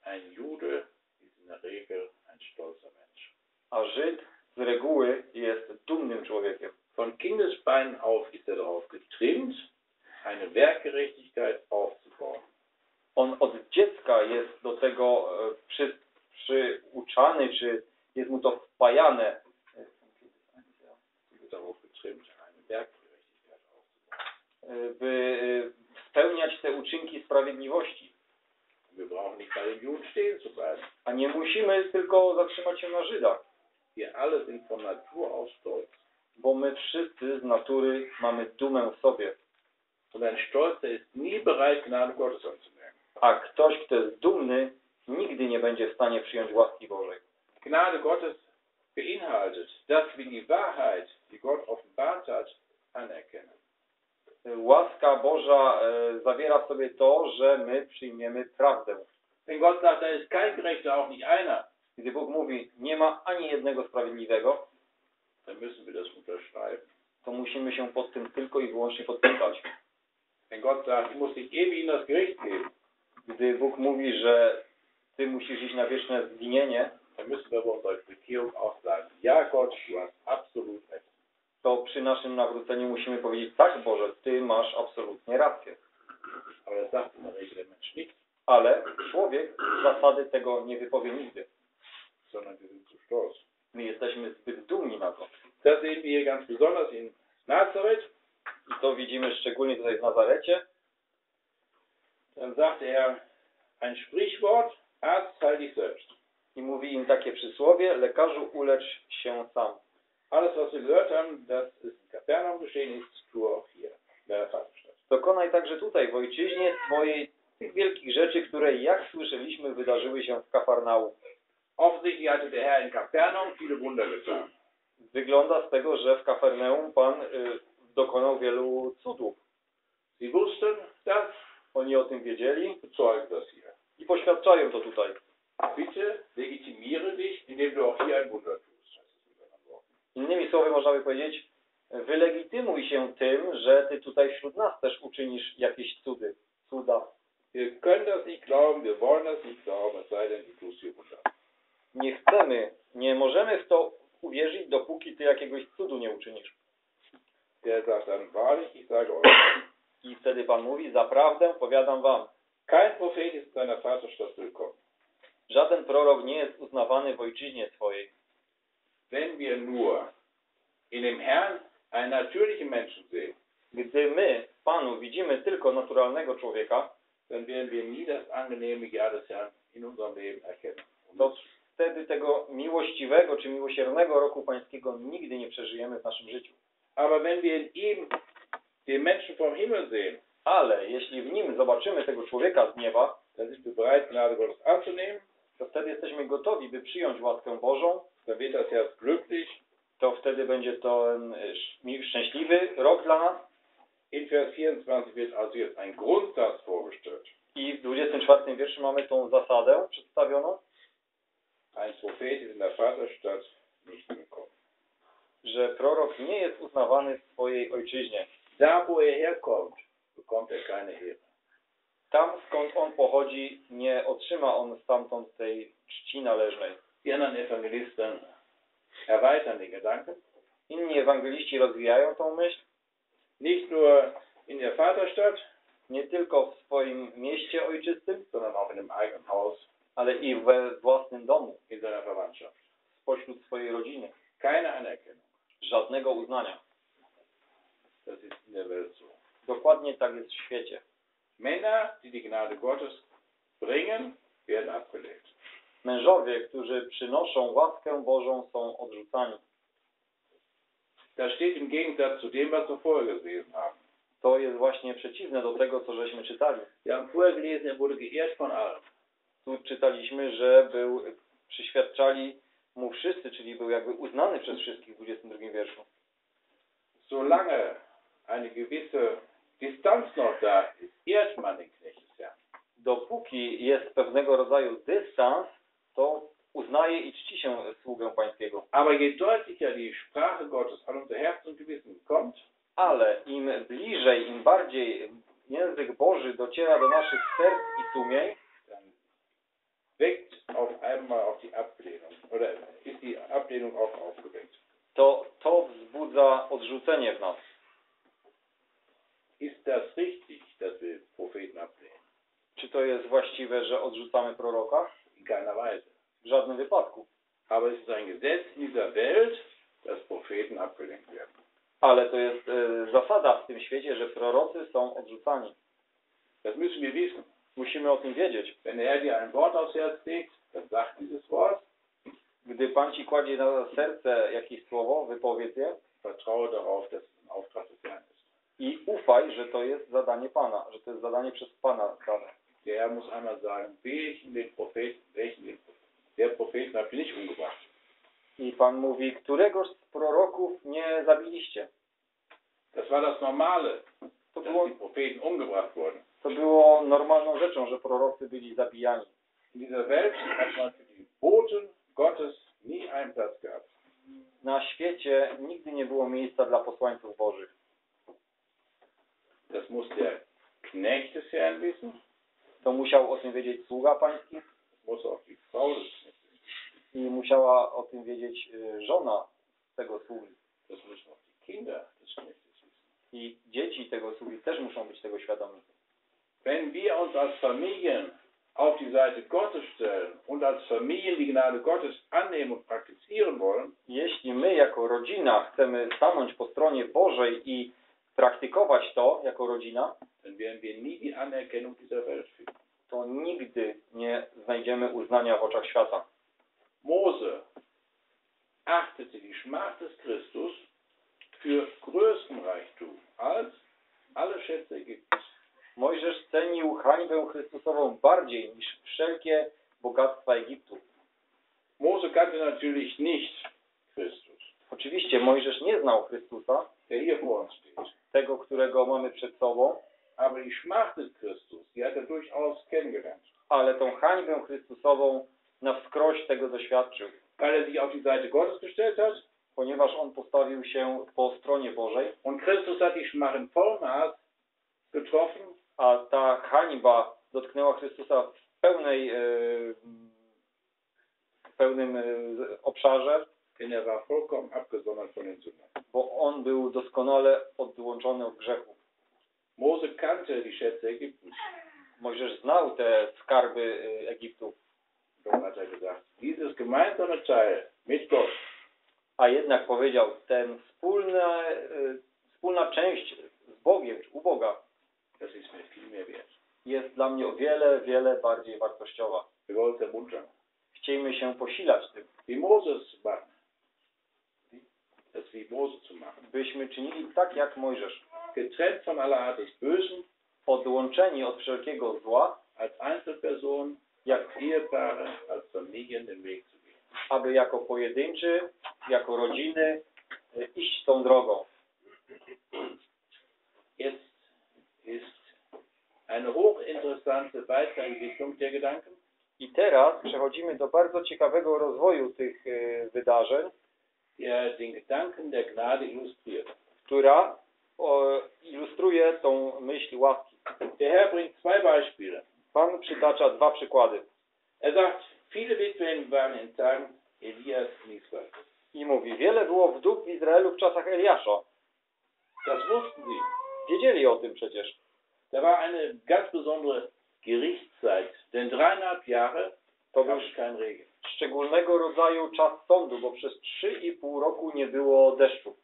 Ein Jude ist in der Regel ein stolzer Mensch. a Żyd z reguły jest dumnym człowiekiem. Von Kindesbeinen auf ist er darauf getrimmt, eine Werkgerechtigkeit aufzubauen. On od dziecka jest do tego e, przy, przyuczany, czy jest mu to wpajane, e, by e, spełniać te uczynki sprawiedliwości. Wir brauchen nicht bei den Juden stehen zu bleiben. A nie musimy tylko zatrzymać się na Żydach, Wir alle sind von Natur aus stolz. Bo my wszyscy z natury mamy dumę w sobie. Und ein Stolzer ist nie bereit, Gnade Gottes anzunehmen. A ktoś, kto jest dumny, nigdy nie będzie w stanie przyjąć łaski Bożej. Gnade Gottes beinhaltet, dass wir die Wahrheit, die Gott offenbart hat, anerkennen. Łaska Boża e, zawiera w sobie to, że my przyjmiemy prawdę. Wenn Gott sagt, da ist kein Gerechter, auch nicht einer, Gdy Bóg mówi, nie ma ani jednego sprawiedliwego, dann müssen wir das unterschreiben. to musimy się pod tym tylko i wyłącznie podpisać. Wenn Gott sagt, ich muss dich ewig in das Gericht geben, Gdy Bóg mówi, że Ty musisz iść na wieczne zginienie, dann müssen wir bei unserer Bekehrung auch sagen, ja Gott, du hast absolut recht. to przy naszym nawróceniu musimy powiedzieć, tak Boże, Ty masz absolutnie rację. Aber das sagt in der Regel der Mensch nicht, Ale człowiek zasady tego nie wypowie nigdy. sondern wir sind zu stolz. My jesteśmy zbyt dumni na to. Das sehen wir ganz besonders in Nazareth. I to widzimy szczególnie tutaj w Nazarecie. Dann sagt er ein Sprichwort, Arzt, heil dich selbst. I mówi im takie przysłowie, lekarzu ulecz się sam. Alles, was wir gehört haben, das ist in Kapernaum geschehen ist, tue auch hier. Dokonaj także tutaj, w ojczyźnie swojej, tych wielkich rzeczy, które, jak słyszeliśmy, wydarzyły się w Kafarnaum. Offensichtlich hatte der Herr in Kapernaum viele Wunder getan. Wygląda z tego, że w Kafarnaum Pan y, dokonał wielu cudów. Sie wussten das, Oni o tym wiedzieli bezeugen das hier. i poświadczają to tutaj. Bitte legitimiere dich, indem du auch hier ein Wunder tust. Innymi słowy można by powiedzieć, wylegitymuj się tym, że Ty tutaj wśród nas też uczynisz jakieś cudy, cuda. Wir können das nicht glauben, wir wollen das nicht glauben, es sei denn, du tust hier Wunder. Nie chcemy, nie możemy w to uwierzyć, dopóki Ty jakiegoś cudu nie uczynisz. Der sagt dann, wahrlich, ich sage euch, I wtedy Pan mówi, zaprawdę powiadam Wam, kein Prophet ist in seiner Vaterstadt willkommen. żaden prorok nie jest uznawany w ojczyźnie swojej. Wenn wir nur in dem Herrn einen natürlichen Menschen sehen, Gdy my w Panu widzimy tylko naturalnego człowieka, dann werden wir nie das angenehme Ja des Herrn in unserem Leben erkennen. to wtedy tego miłościwego czy miłosiernego roku pańskiego nigdy nie przeżyjemy w naszym życiu. Aber wenn wir in ihm den Menschen vom Himmel sehen, Ale jeśli w nim zobaczymy tego człowieka z nieba, dann sind wir bereit, Gnade Gottes anzunehmen, to wtedy jesteśmy gotowi, by przyjąć łaskę Bożą, dann wird das Herz glücklich. to wtedy będzie to szczęśliwy rok dla nas. In Vers 24 wird also jetzt ein Grundsatz vorgestellt. I w 24 wierszu mamy tą zasadę przedstawioną, Ein Prophet ist in der Vaterstadt nicht willkommen. że prorok nie jest uznawany w swojej ojczyźnie. Da, wo er herkommt, bekommt er keine Ehre. Tam, skąd on pochodzi, nie otrzyma on stamtąd tej czci należnej. Die anderen Evangelisten erweitern den Gedanken. Inni ewangeliści rozwijają tą myśl, Nicht nur in der Vaterstadt, nie tylko w swoim mieście ojczystym, sondern auch in dem eigenen Haus, ale i we własnym domu, in seiner Verwandtschaft. spośród swojej rodziny. Keine Anerkennung. Żadnego uznania. Das ist in der Welt so. Dokładnie tak jest w świecie. Männer, die die Gnade Gottes bringen, werden abgelehnt. Mężowie, którzy przynoszą łaskę Bożą, są odrzucani. Das steht im Gegensatz zu dem, was wir vorher gelesen haben. To jest właśnie przeciwne do tego, co żeśmy czytali. Wir haben vorher gelesen, er wurde geehrt von allen. Tu czytaliśmy, że był, przyświadczali mu wszyscy, czyli był jakby uznany przez wszystkich w 22 wierszu. Solange eine gewisse Distanz noch da ist, ehrt man den Knecht des Herrn. Dopóki jest pewnego rodzaju dystans, to uznaje i czci się sługę pańskiego. Aber je deutlicher die Sprache Gottes an unser Herz und Gewissen kommt, Ale im bliżej, im bardziej język Boży dociera do naszych serc i sumień, weckt auf einmal auch die Ablehnung oder ist die Ablehnung auch aufgeweckt. to to wzbudza odrzucenie w nas. Ist das richtig, dass wir Propheten ablehnen? Czy to jest właściwe, że odrzucamy proroka? In keiner Weise. W żadnym wypadku. Aber es ist ein Gesetz dieser Welt, dass Propheten abgelehnt werden. Ale to jest e, zasada w tym świecie, że prorocy są odrzucani. Das müssen wir wissen. Musimy o tym wiedzieć. Wenn er dir ein Wort aufs Herz legt, dann sag dieses Wort, Gdy Pan ci kładzie na serce jakieś słowo, wypowiedz je vertraue darauf, dass es ein Auftrag des Herrn ist. i ufaj, że to jest zadanie Pana, że to jest zadanie przez Pana dane. Der Herr muss einmal sagen, welchen den Propheten, welchen den der Propheten habt ihr nicht umgebracht. I Pan mówi, któregoż z proroków nie zabiliście? Das war das Normale, To dass było, die Propheten umgebracht wurden. To było normalną rzeczą, że prorocy byli zabijani. In dieser Welt hat man für die Boten Gottes nie einen Platz gehabt. Na świecie nigdy nie było miejsca dla posłańców Bożych. Das muss der Knecht des Herrn wissen. To musiał o tym wiedzieć sługa pański muss auch die Frau des Knechtes wissen. i musiała o tym wiedzieć y, żona tego sługi. Das müssen auch die Kinder des Knechtes wissen. I dzieci tego sługi też muszą być tego świadomi. Wenn wir uns als Familien auf die Seite Gottes stellen und als Familien die Gnade Gottes annehmen und praktizieren wollen, Jeśli my jako rodzina chcemy stanąć po stronie Bożej i praktykować to jako rodzina, dann werden wir nie die Anerkennung dieser Welt finden. to nigdy nie znajdziemy uznania w oczach świata. Mose achtete die Schmach des Christus für größten Reichtum als alle Schätze Ägyptens. Mojżesz cenił hańbę Chrystusową bardziej niż wszelkie bogactwa Egiptu. Mose kannte natürlich nicht Christus, Oczywiście Mojżesz nie znał Chrystusa, der hier vor uns steht. tego, którego mamy przed sobą, Aber die Schmach des Christus, die hat er durchaus kennengelernt. ale tą hańbę Chrystusową na wskroś tego doświadczył, Weil er sich auf die Seite Gottes gestellt hat ponieważ on postawił się po stronie Bożej, und Christus hat die Schmach in Vollmaß getroffen a ta hańba dotknęła Chrystusa w pełnej, e, w pełnym e, obszarze, bo on był doskonale odłączony od grzechu. Mose kannte die Schätze Ägyptens. Mojżesz znał te skarby e, Egiptu, Darum hat er gesagt, dieses gemeinsame Teil mit Gott a jednak powiedział, ten wspólna, e, wspólna część z Bogiem, u Boga, Viel mehr wert. jest dla mnie o wiele, wiele bardziej wartościowa. Wir wollen uns ermuntern. Chciejmy się posilać tym, Wie Moses zu machen. Das wie Mose zu machen. byśmy czynili tak jak Mojżesz, Getrennt von aller Art des Bösen, odłączeni od wszelkiego zła, als Einzelperson, jak, als Ehepaare, als Familien den Weg zu gehen. aby jako pojedynczy, jako rodziny e, iść tą drogą. Ist eine hochinteressante Weiterentwicklung der Gedanken. I teraz przechodzimy do bardzo ciekawego rozwoju tych e, wydarzeń, der den Gedanken der Gnade illustriert. która ilustruje tą myśl łaski. Der Herr bringt zwei Beispiele. Pan przytacza dwa przykłady Er sagt, viele Witwen waren in Tagen Elias Israel. i mówi, wiele było wdów w Izraelu w czasach Eliasza. Das wussten sie. Wiedzieli o tym przecież. Da war eine ganz besondere Gerichtszeit, denn dreieinhalb Jahre To gab był es keinen Regen. szczególnego rodzaju czas sądu, bo przez trzy i pół roku nie było deszczu.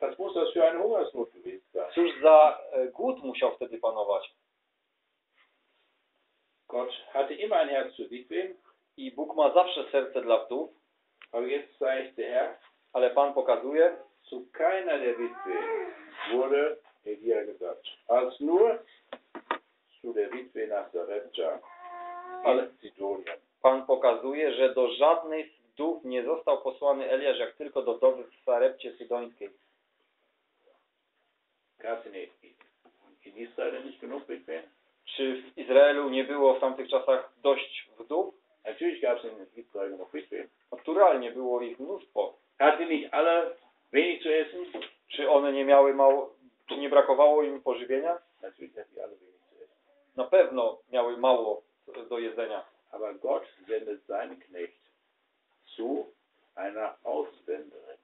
Was muss das für eine Hungersnot gewesen sein? Cóż za e, głód musiał wtedy panować. Gott hatte immer ein Herz für Witwen, I Bóg ma zawsze serce dla wdów, aber jetzt zeigt der Herr, ale Pan pokazuje, zu keiner der Witwen wurde Elia gesagt, als nur zu der Witwe Sarepta Ale- in Sidonien. Pan pokazuje, że do żadnej z wdów nie został posłany Eliasz, jak tylko do wdowy w Sarepcie Sydońskiej. Czy w Izraelu nie było w tamtych czasach dość wdów? Naturalnie było ich mnóstwo. Czy one nie miały mało, czy nie brakowało im pożywienia? Na pewno miały mało do jedzenia. Aber Gott sendet seinen Knecht zu einer Ausländerin.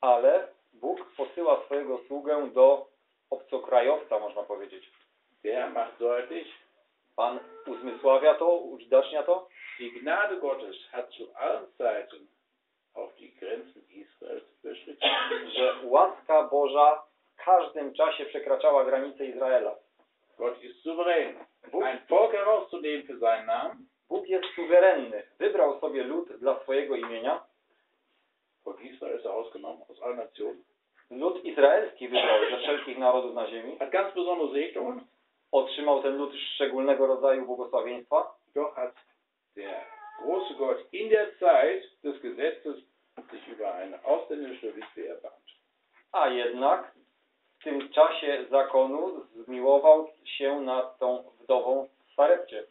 Ale Bóg posyła swojego sługę do obcokrajowca, można powiedzieć. Der macht deutlich, Pan uzmysławia to, uwidacznia to, die Gnade Gottes hat zu allen Zeiten auch die Grenzen Israels überschritten. że łaska Boża każdym czasie przekraczała granice Izraela. Gott ist souverän. Bóg, Ein Volk herauszunehmen für seinen Namen, Bóg jest suwerenny. Wybrał sobie lud dla swojego imienia. Volk Israel ist ausgenommen aus allen Nationen, Lud izraelski wybrał ze wszelkich narodów na ziemi. hat ganz besondere Segnungen, Otrzymał ten lud szczególnego rodzaju błogosławieństwa. doch hat der große Gott in der Zeit des Gesetzes sich über eine ausländische Witwe erbarmt. A jednak w tym czasie zakonu zmiłował się nad tą wdową w Sarepcie.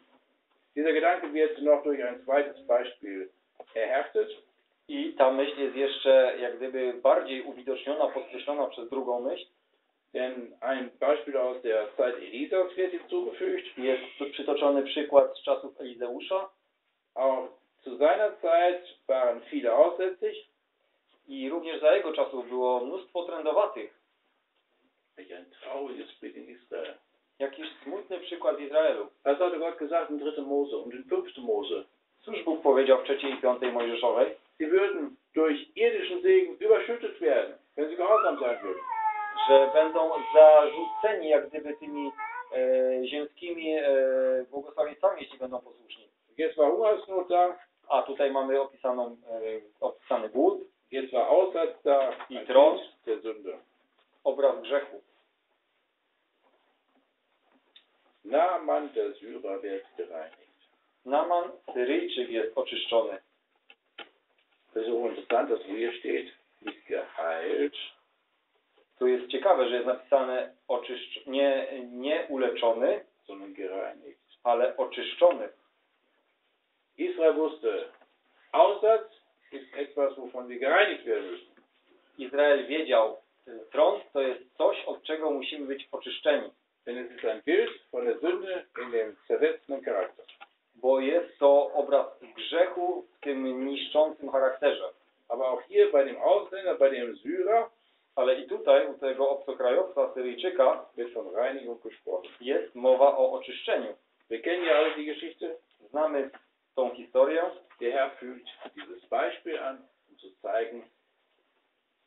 Dieser Gedanke wird noch durch ein zweites Beispiel erhärtet. I ta myśl jest jeszcze jak gdyby bardziej uwidoczniona, podkreślona przez drugą myśl. Denn ein Beispiel aus der Zeit Elisas wird hinzugefügt. Jest tu przytoczony przykład z czasów Elizeusza Auch zu seiner Zeit waren viele aussätzig. i również za jego czasów było mnóstwo trędowatych. Welch ein trauriges Bild in Israel. Jakiś smutny przykład Izraelu. Was hatte Gott gesagt in 3. Mose und in 5. Mose? Cóż Bóg powiedział w trzeciej i piątej Mojżeszowej? Sie würden durch irdischen Segen überschüttet werden, wenn sie gehorsam sein würden. Że będą zarzuceni jak gdyby tymi e, ziemskimi e, błogosławieństwami, jeśli będą posłuszni. Jetzt war Hungersnot da, A tutaj mamy opisaną, e, opisany głód, jetzt war Aussatz da, Trance. Kind der Sünde. Obraz grzechu. Naaman der Syrer wird gereinigt. Naman, Syryjczyk jest oczyszczony. Ist auch interessant, dass hier steht, nicht geheilt, Tu jest ciekawe, że jest napisane oczyszcz... nie, nie uleczony, sondern gereinigt. ale oczyszczony. Israel wusste, Aussatz ist etwas, wovon wir gereinigt werden müssen. Izrael wiedział, trąd to jest coś, od czego musimy być oczyszczeni, Denn es ist ein Bild von der Sünde in dem zersetzenden Charakter. bo jest to obraz grzechu w tym niszczącym charakterze. Aber auch hier bei dem Ausländer, bei dem Syrer, Ale i tutaj, u tego obcokrajowca Syryjczyka, wird von Reinigung gesprochen. jest mowa o oczyszczeniu. Wir kennen ja alle die Geschichte. Znamy tą historię. Der Herr fügt dieses Beispiel an, um zu zeigen,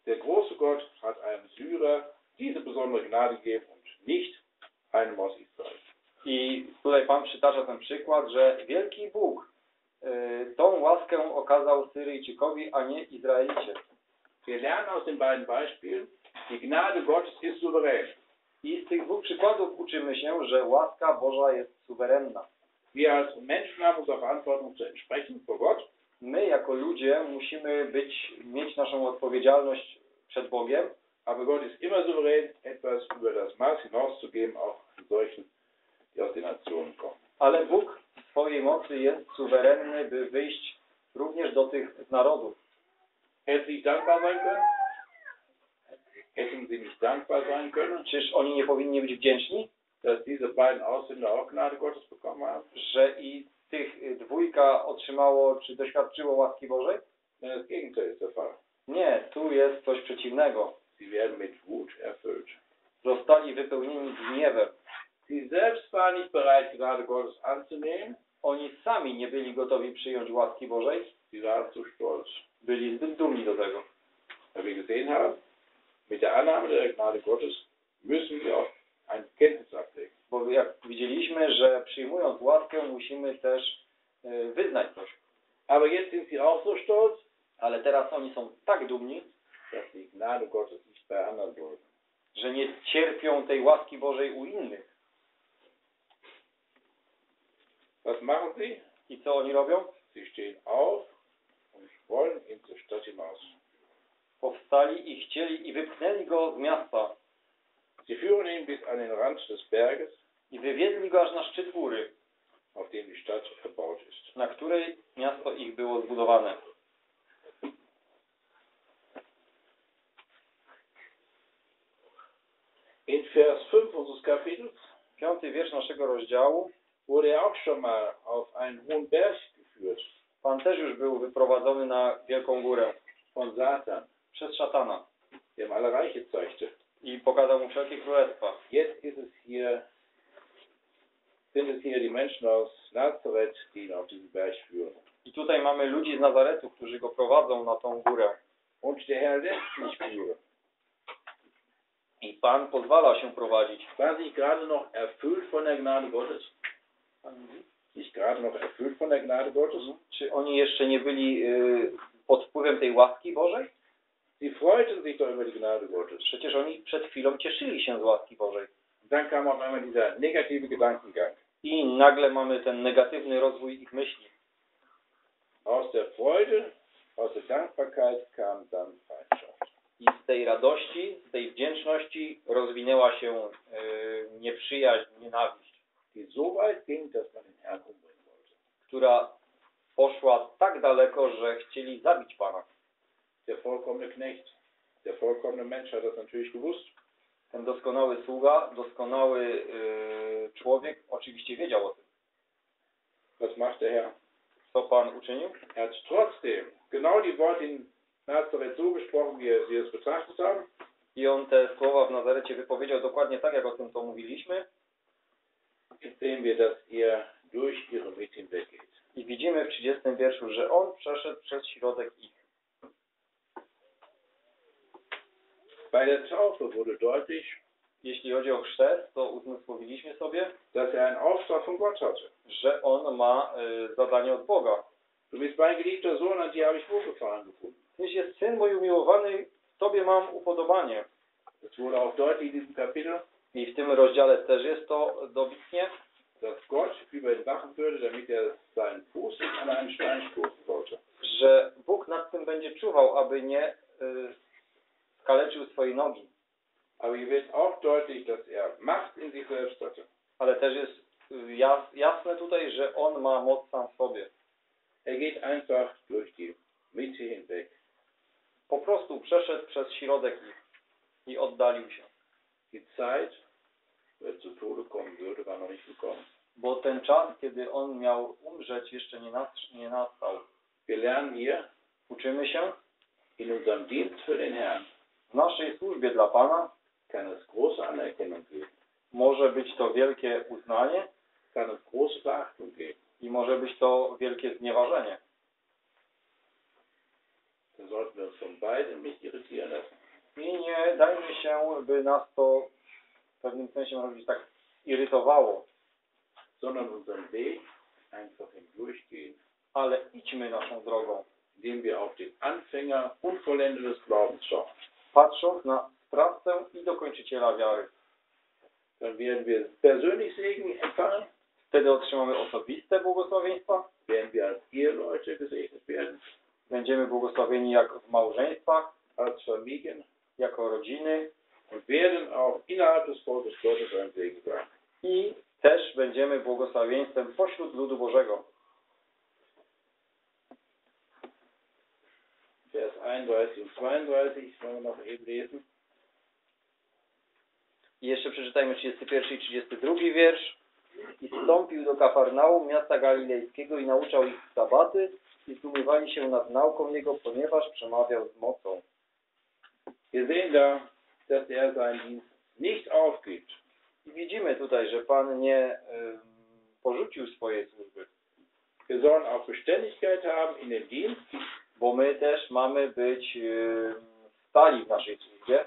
der große Gott hat einem Syrer diese besondere Gnade gegeben und nicht einem aus Israel. I tutaj Pan przytacza ten przykład, że wielki Bóg y, tą łaskę okazał Syryjczykowi, a nie Izraelicie. Wir lernen aus den beiden Beispielen, die Gnade Gottes ist souverän. I z tych dwóch przykładów uczymy się, że łaska Boża jest suwerenna. Wir als Menschen haben unsere Verantwortung zu entsprechen vor Gott, My jako ludzie musimy być, mieć naszą odpowiedzialność przed Bogiem, aber Gott ist immer souverän, etwas über das Maß hinauszugeben, auch solchen, die aus den Nationen kommen. ale Bóg w swojej mocy jest suwerenny, by wyjść również do tych narodów. Hätten Sie nicht dankbar sein können? Hätten Sie nicht dankbar sein können, Czyż oni nie powinni być wdzięczni, dass diese beiden Ausländer auch Gnade Gottes bekommen haben? że i tych y, dwójka otrzymało czy doświadczyło łaski Bożej? Denn das Gegenteil ist der Fall. Nie, tu jest coś przeciwnego. Sie werden mit Wut erfüllt. Zostali wypełnieni gniewem. Sie selbst waren nicht bereit, Gnade Gottes anzunehmen. Oni sami nie byli gotowi przyjąć łaski Bożej, Sie waren zu stolz. byli zbyt dumni do tego. Wir gesehen haben, mit der Annahme der Gnade Gottes müssen wir auch ein Kenntnis ablegen. Jak widzieliśmy, że przyjmując łaskę musimy też y, wyznać coś. Aber jetzt sind sie auch so stolz, Ale teraz oni są tak dumni, dass sie Gnade Gottes nicht bei anderen że nie cierpią tej łaski Bożej u innych. Was machen sie? I co oni robią? Sie stehen auf und wollen Stadt hinaus. Powstali i chcieli i wypchnęli go z miasta Sie führen ihn bis an den Rand des Berges, i wywiedli go aż na szczyt góry, auf dem die Stadt erbaut ist. na której miasto ich było zbudowane. In Vers 5 unseres Kapitels Piąty wiersz naszego rozdziału. wurde er auch schon mal auf einen hohen Berg geführt Pan też już był wyprowadzony na wielką górę von Satan, przez szatana der ihm alle Reiche zeigte. i pokazał mu wszelkie królestwa. Jetzt ist es hier, sind es hier die Menschen aus Nazareth, die ihn auf diesen Berg führen. I tutaj mamy ludzi z Nazaretu, którzy go prowadzą na tą górę. Und der Herr lässt führen. I Pan pozwala się prowadzić. War sie gerade noch erfüllt von der Gnade Gottes? Nicht gerade noch erfüllt von der Gnade Gottes? Czy oni jeszcze nie byli y, pod wpływem tej łaski Bożej? Sie freuten sich doch über die Gnade Gottes. Przecież oni przed chwilą cieszyli się z łaski Bożej. Dann kam auf einmal dieser negative Gedankengang. I nagle mamy ten negatywny rozwój ich myśli. Aus der Freude, aus der Dankbarkeit kam dann Feindschaft. I z tej radości, z tej wdzięczności rozwinęła się y, nieprzyjaźń, nienawiść, Die so weit ging, dass man den Herrn umbringen wollte. która poszła tak daleko, że chcieli zabić Pana. Der vollkommene Knecht, der vollkommene Mensch hat das natürlich gewusst. Ten doskonały sługa, doskonały y, człowiek oczywiście wiedział o tym. Was macht der Herr? Co Pan uczynił? Er hat trotzdem genau die Worte in Nazareth so gesprochen, wie sie es betrachtet haben. I on te słowa w Nazarecie wypowiedział dokładnie tak, jak o tym to mówiliśmy. Jetzt sehen wir, dass er durch ihre Mitte hinweggeht. I widzimy w 30 wierszu, że on przeszedł przez środek ich. Bei der Taufe wurde deutlich, Jeśli chodzi o chrzest, to uzmysłowiliśmy sobie, dass er einen Auftrag von Gott hatte. że on ma y, zadanie od Boga. Du bist mein geliebter Sohn, an dir habe ich Wohlgefallen gefunden. Tyś jest syn mój umiłowany, w tobie mam upodobanie. Es wurde auch deutlich in diesem Kapitel, I w tym rozdziale też jest to dobitnie, dass Gott über ihn wachen würde, damit er seinen Fuß nicht an einen Stein stoßen sollte. że Bóg nad tym będzie czuwał, aby nie y, skaleczył swojej nogi. Aber hier wird auch deutlich, dass er Macht in sich selbst hatte. Ale też jest jas, jasne tutaj, że on ma moc sam w sobie. Er geht einfach durch die Mitte hinweg. Po prostu przeszedł przez środek ich i oddalił się. Die Zeit, wo zu Tode kommen würde, war noch nicht gekommen. Bo ten czas, kiedy on miał umrzeć, jeszcze nie, nas, nie nastał. Wir lernen hier Uczymy się in unserem Dienst für den Herrn w naszej służbie dla Pana. kann es große Anerkennung geben, Może być to wielkie uznanie kann es große geben. i może być to wielkie znieważenie. Da sollten wir uns von beidem nicht irritieren lassen. I nie dajmy się, by nas to w pewnym sensie można powiedzieć tak irytowało, sondern unseren Weg einfach hindurchgehen, ale idźmy naszą drogą, indem wir auf den Anfänger und Vollender des Glaubens schauen. Patrząc na sprawcę i dokończyciela wiary. Dann werden wir persönlich Segen empfangen, Wtedy otrzymamy osobiste błogosławieństwa, werden wir als Eheleute gesegnet werden, będziemy błogosławieni jak w małżeństwach, als Familien jako rodziny und werden auch innerhalb des Volkes Gottes ein Segen sein. i też będziemy błogosławieństwem pośród ludu Bożego. Vers 31 und 32 wollen wir noch eben lesen. I jeszcze przeczytajmy 31 i 32 wiersz. I wstąpił do Kafarnaum, miasta galilejskiego i nauczał ich w sabaty i zdumiewali się nad nauką jego, ponieważ przemawiał z mocą. Wir sehen da, dass er seinen Dienst nicht aufgibt. I widzimy tutaj, że Pan nie ym, porzucił swojej służby, Wir sollen auch Beständigkeit haben in dem Dienst, bo my też mamy być ym, stali w naszej służbie.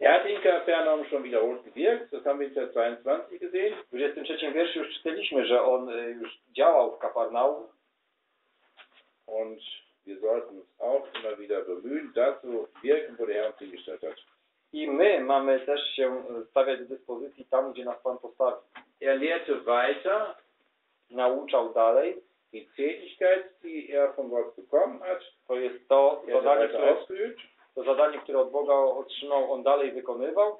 Er hat in Kapernaum schon wiederholt gewirkt, das haben wir in Vers 22 gesehen. W 23 wierszu już czytaliśmy, że On y, już działał w Kafarnaum Und wir sollten uns auch immer wieder bemühen, das zu wirken, wo der Herr uns hingestellt hat. i my mamy też się y, stawiać do dyspozycji tam, gdzie nas Pan postawi. Er lehrte weiter Nauczał dalej, die Tätigkeit, die er von Gott bekommen hat. to jest to zadanie, które, to zadanie, które od Boga otrzymał, On dalej wykonywał.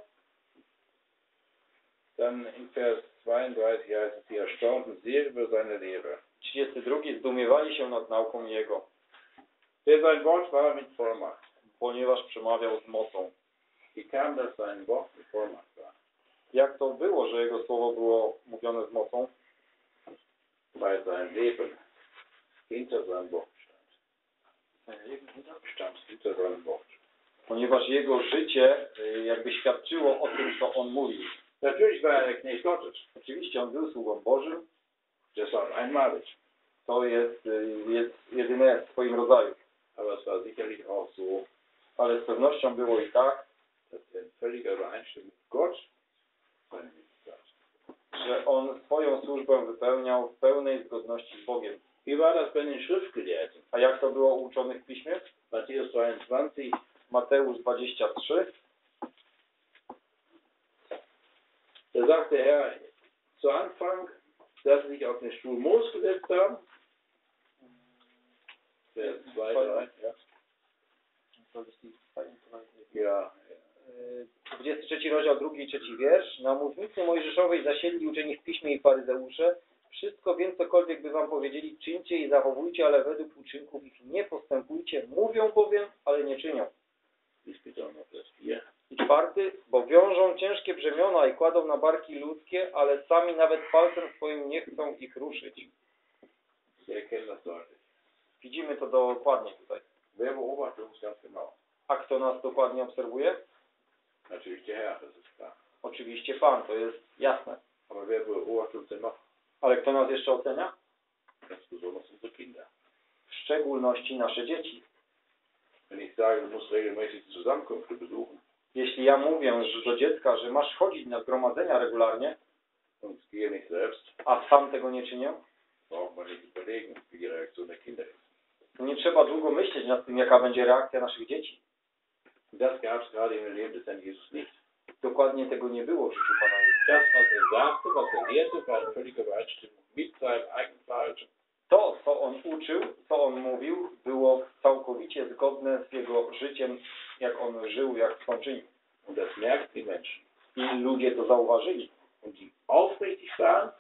Dann in Vers 32 heißt es, sie erstaunten sehr über seine Lehre. 32 zdumiewali się nad nauką Jego, Denn sein Wort war mit Vollmacht. ponieważ przemawiał z mocą. Wie kam das sein Wort mit Vollmacht war? Jak to było, że Jego słowo było mówione z mocą? Weil sein Leben Ponieważ Jego życie y, jakby świadczyło o tym, co On mówił. Natürlich war er der Knecht Gottes. Oczywiście On był sługą Bożym, einmalig. to jest, y, jest jedyne w swoim rodzaju. Aber es war sicherlich auch so, Ale z pewnością było i tak, że On swoją służbę wypełniał w pełnej zgodności z Bogiem. Wie war das bei den Schriftgelehrten? A jak to było u uczonych w Piśmie? Matthäus 23, Mateusz 23, da sagt der Herr zu Anfang, dass sie sich auf den Stuhl Moos gesetzt haben. Vers 2, 3, ja. Ja, Y, 23 rozdział, drugi i trzeci wiersz. Na mównicy Mojżeszowej zasiedli uczeni w piśmie i faryzeusze. Wszystko więc, cokolwiek by wam powiedzieli, czyńcie i zachowujcie, ale według uczynków ich nie postępujcie. Mówią bowiem, ale nie czynią. dies bitte auch noch Vers 4. I czwarty, bo wiążą ciężkie brzemiona i kładą na barki ludzkie, ale sami nawet palcem swoim nie chcą ich ruszyć. Widzimy to dokładnie tutaj. A kto nas dokładnie obserwuje? Oczywiście Pan, to jest jasne. Ale kto nas jeszcze ocenia? W szczególności nasze dzieci. Jeśli ja mówię że do dziecka, że masz chodzić na zgromadzenia regularnie, a sam tego nie czynię, braucht man nicht überlegen, wie die Reaktion der Kinder ist. to nie trzeba długo myśleć nad tym, jaka będzie reakcja naszych dzieci. Das gab es gerade dem Leben des Herrn Jesus nicht. Dokładnie tego nie było w życiu Pana. Das. To, co on uczył, co on mówił, było całkowicie zgodne z jego życiem, jak on żył, jak to czynił. I ludzie to zauważyli. Und die aufrichtig waren,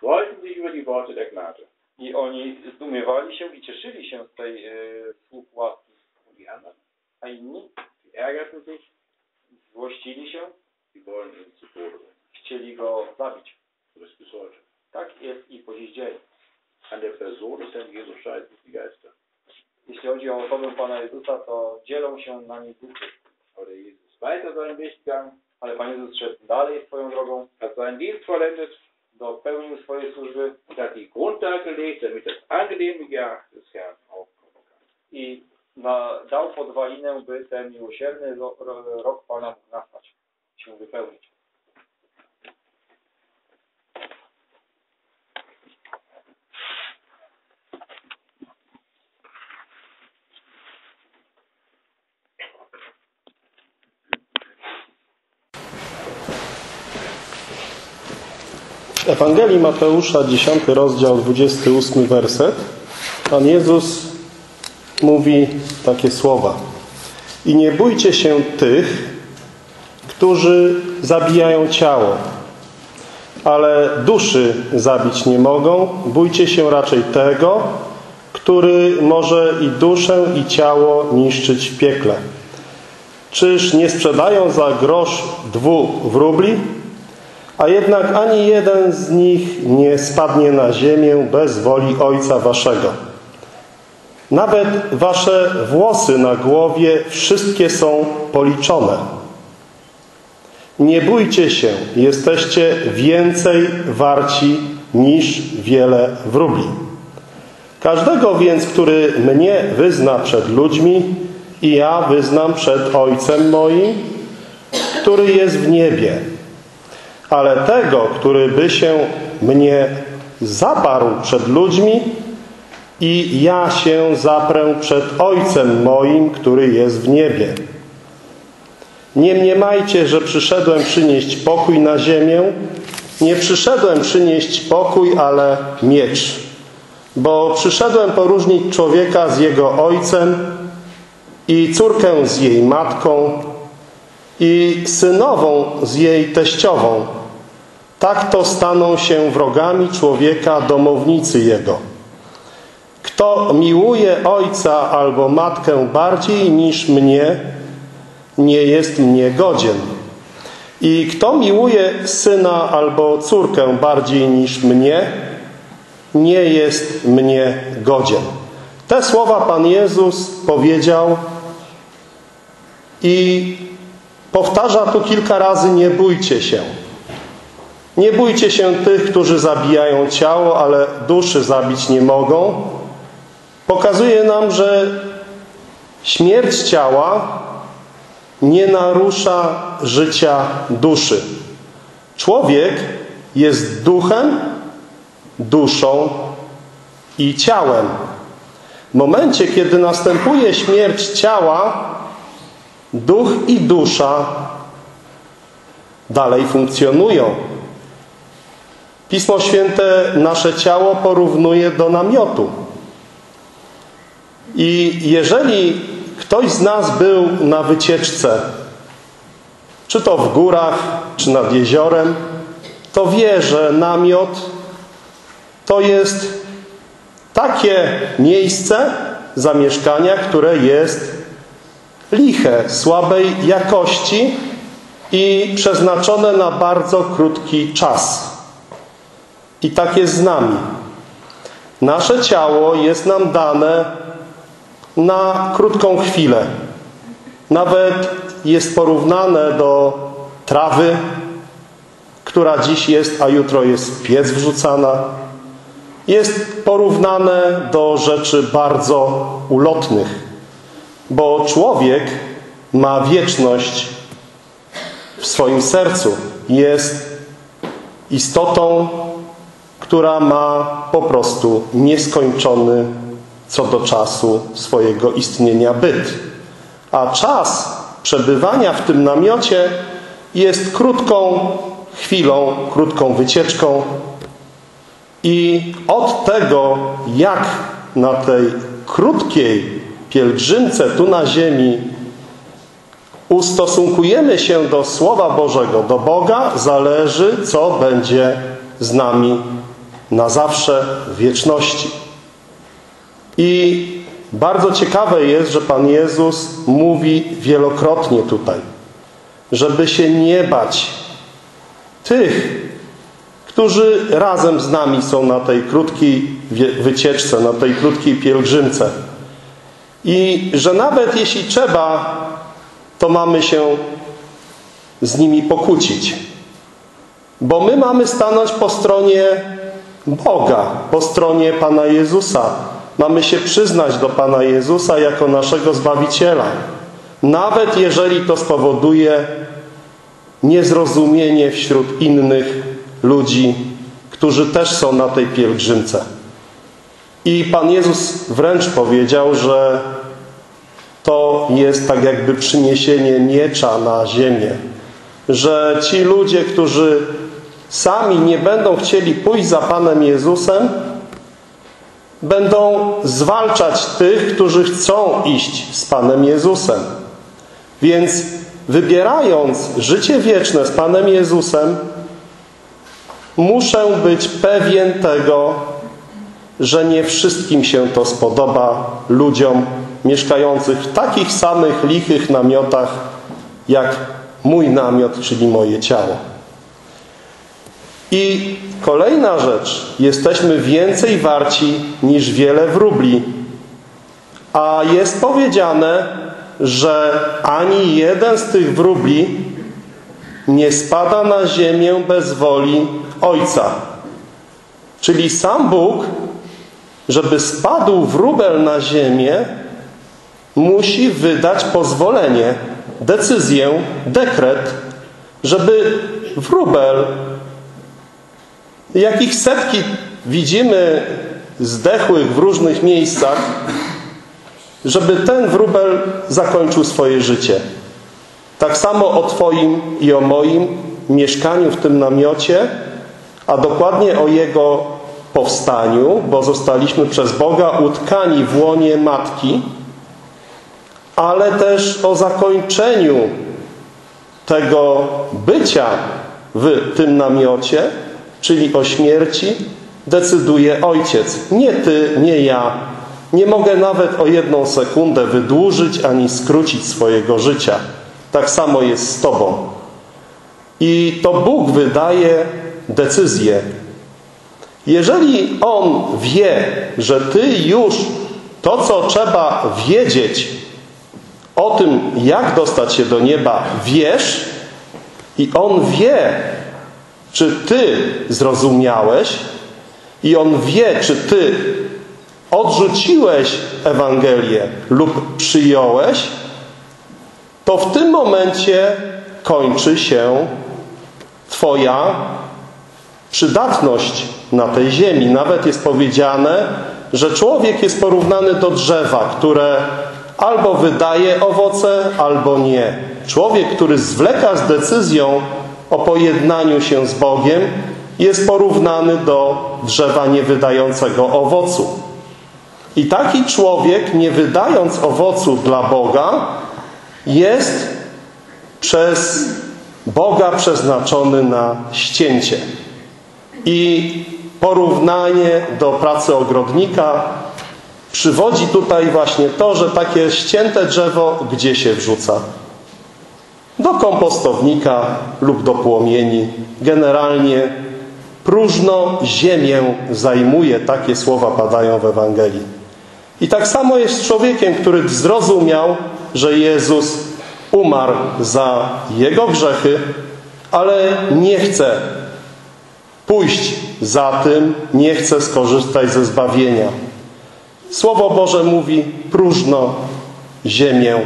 freuten sich über die Worte der Gnade. I oni zdumiewali się i cieszyli się z tej e, słów łaski. Anderen, A inni die ärgerten sich, złościli się, chcieli go zabić. Tak jest i po dziś dzień. Jeśli chodzi o osobę Pana Jezusa, to dzielą się na nie duchy. Ale Pan Jezus szedł dalej swoją drogą, hat seinen Dienst vollendet dopełnił swojej służby hat die Grundlage gelegt, damit das angenehme Jahr des Herrn aufkommen kann. i na, dał podwalinę, by ten miłosierny ro, ro, rok Pana mógł nastać, się wypełnić. Ewangelii Mateusza, 10 rozdział, 28 werset, Pan Jezus mówi takie słowa. I nie bójcie się tych, którzy zabijają ciało, ale duszy zabić nie mogą. Bójcie się raczej tego, który może i duszę, i ciało niszczyć w piekle. Czyż nie sprzedają za grosz dwóch wróbli? A jednak ani jeden z nich nie spadnie na ziemię bez woli Ojca Waszego. Nawet Wasze włosy na głowie wszystkie są policzone. Nie bójcie się, jesteście więcej warci niż wiele wróbli. Każdego więc, który mnie wyzna przed ludźmi i ja wyznam przed Ojcem moim, który jest w niebie. Ale tego, który by się mnie zaparł przed ludźmi i ja się zaprę przed Ojcem moim, który jest w niebie. Nie mniemajcie, że przyszedłem przynieść pokój na ziemię. Nie przyszedłem przynieść pokój, ale miecz. Bo przyszedłem poróżnić człowieka z jego ojcem i córkę z jej matką i synową z jej teściową. Tak to staną się wrogami człowieka domownicy jego. Kto miłuje ojca albo matkę bardziej niż mnie, nie jest mnie godzien. I kto miłuje syna albo córkę bardziej niż mnie, nie jest mnie godzien. Te słowa Pan Jezus powiedział i powtarza tu kilka razy: Nie bójcie się. Nie bójcie się tych, którzy zabijają ciało, ale duszy zabić nie mogą. Pokazuje nam, że śmierć ciała nie narusza życia duszy. Człowiek jest duchem, duszą i ciałem. W momencie, kiedy następuje śmierć ciała, duch i dusza dalej funkcjonują. Pismo Święte nasze ciało porównuje do namiotu. I jeżeli ktoś z nas był na wycieczce, czy to w górach, czy nad jeziorem, to wie, że namiot to jest takie miejsce zamieszkania, które jest liche, słabej jakości i przeznaczone na bardzo krótki czas. I tak jest z nami. Nasze ciało jest nam dane na krótką chwilę. Nawet jest porównane do trawy, która dziś jest, a jutro jest piec wrzucana. Jest porównane do rzeczy bardzo ulotnych, bo człowiek ma wieczność w swoim sercu. Jest istotą, która ma po prostu nieskończony co do czasu swojego istnienia byt. A czas przebywania w tym namiocie jest krótką chwilą, krótką wycieczką i od tego, jak na tej krótkiej pielgrzymce tu na ziemi ustosunkujemy się do Słowa Bożego, do Boga, zależy, co będzie z nami na zawsze w wieczności. I bardzo ciekawe jest, że Pan Jezus mówi wielokrotnie tutaj, żeby się nie bać tych, którzy razem z nami są na tej krótkiej wycieczce, na tej krótkiej pielgrzymce. I że nawet jeśli trzeba, to mamy się z nimi pokłócić. Bo my mamy stanąć po stronie Boga, po stronie Pana Jezusa. Mamy się przyznać do Pana Jezusa jako naszego Zbawiciela. Nawet jeżeli to spowoduje niezrozumienie wśród innych ludzi, którzy też są na tej pielgrzymce. I Pan Jezus wręcz powiedział, że to jest tak jakby przyniesienie miecza na ziemię. Że ci ludzie, którzy sami nie będą chcieli pójść za Panem Jezusem, będą zwalczać tych, którzy chcą iść z Panem Jezusem. Więc wybierając życie wieczne z Panem Jezusem, muszę być pewien tego, że nie wszystkim się to spodoba ludziom mieszkających w takich samych lichych namiotach, jak mój namiot, czyli moje ciało. I kolejna rzecz. Jesteśmy więcej warci niż wiele wróbli. A jest powiedziane, że ani jeden z tych wróbli nie spada na ziemię bez woli Ojca. Czyli sam Bóg, żeby spadł wróbel na ziemię, musi wydać pozwolenie, decyzję, dekret, żeby wróbel, jakich setki widzimy zdechłych w różnych miejscach, żeby ten wróbel zakończył swoje życie. Tak samo o Twoim i o moim mieszkaniu w tym namiocie, a dokładnie o jego powstaniu, bo zostaliśmy przez Boga utkani w łonie Matki, ale też o zakończeniu tego bycia w tym namiocie, czyli o śmierci, decyduje Ojciec. Nie Ty, nie ja. Nie mogę nawet o jedną sekundę wydłużyć ani skrócić swojego życia. Tak samo jest z Tobą. I to Bóg wydaje decyzję. Jeżeli On wie, że Ty już to, co trzeba wiedzieć o tym, jak dostać się do nieba, wiesz i On wie, czy Ty zrozumiałeś i On wie, czy Ty odrzuciłeś Ewangelię lub przyjąłeś, to w tym momencie kończy się Twoja przydatność na tej ziemi. Nawet jest powiedziane, że człowiek jest porównany do drzewa, które albo wydaje owoce, albo nie. Człowiek, który zwleka z decyzją o pojednaniu się z Bogiem, jest porównany do drzewa niewydającego owocu. I taki człowiek, nie wydając owocu dla Boga, jest przez Boga przeznaczony na ścięcie. I porównanie do pracy ogrodnika przywodzi tutaj właśnie to, że takie ścięte drzewo gdzie się wrzuca? Do kompostownika lub do płomieni. Generalnie próżno ziemię zajmuje. Takie słowa padają w Ewangelii. I tak samo jest z człowiekiem, który zrozumiał, że Jezus umarł za jego grzechy, ale nie chce pójść za tym, nie chce skorzystać ze zbawienia. Słowo Boże mówi, próżno ziemię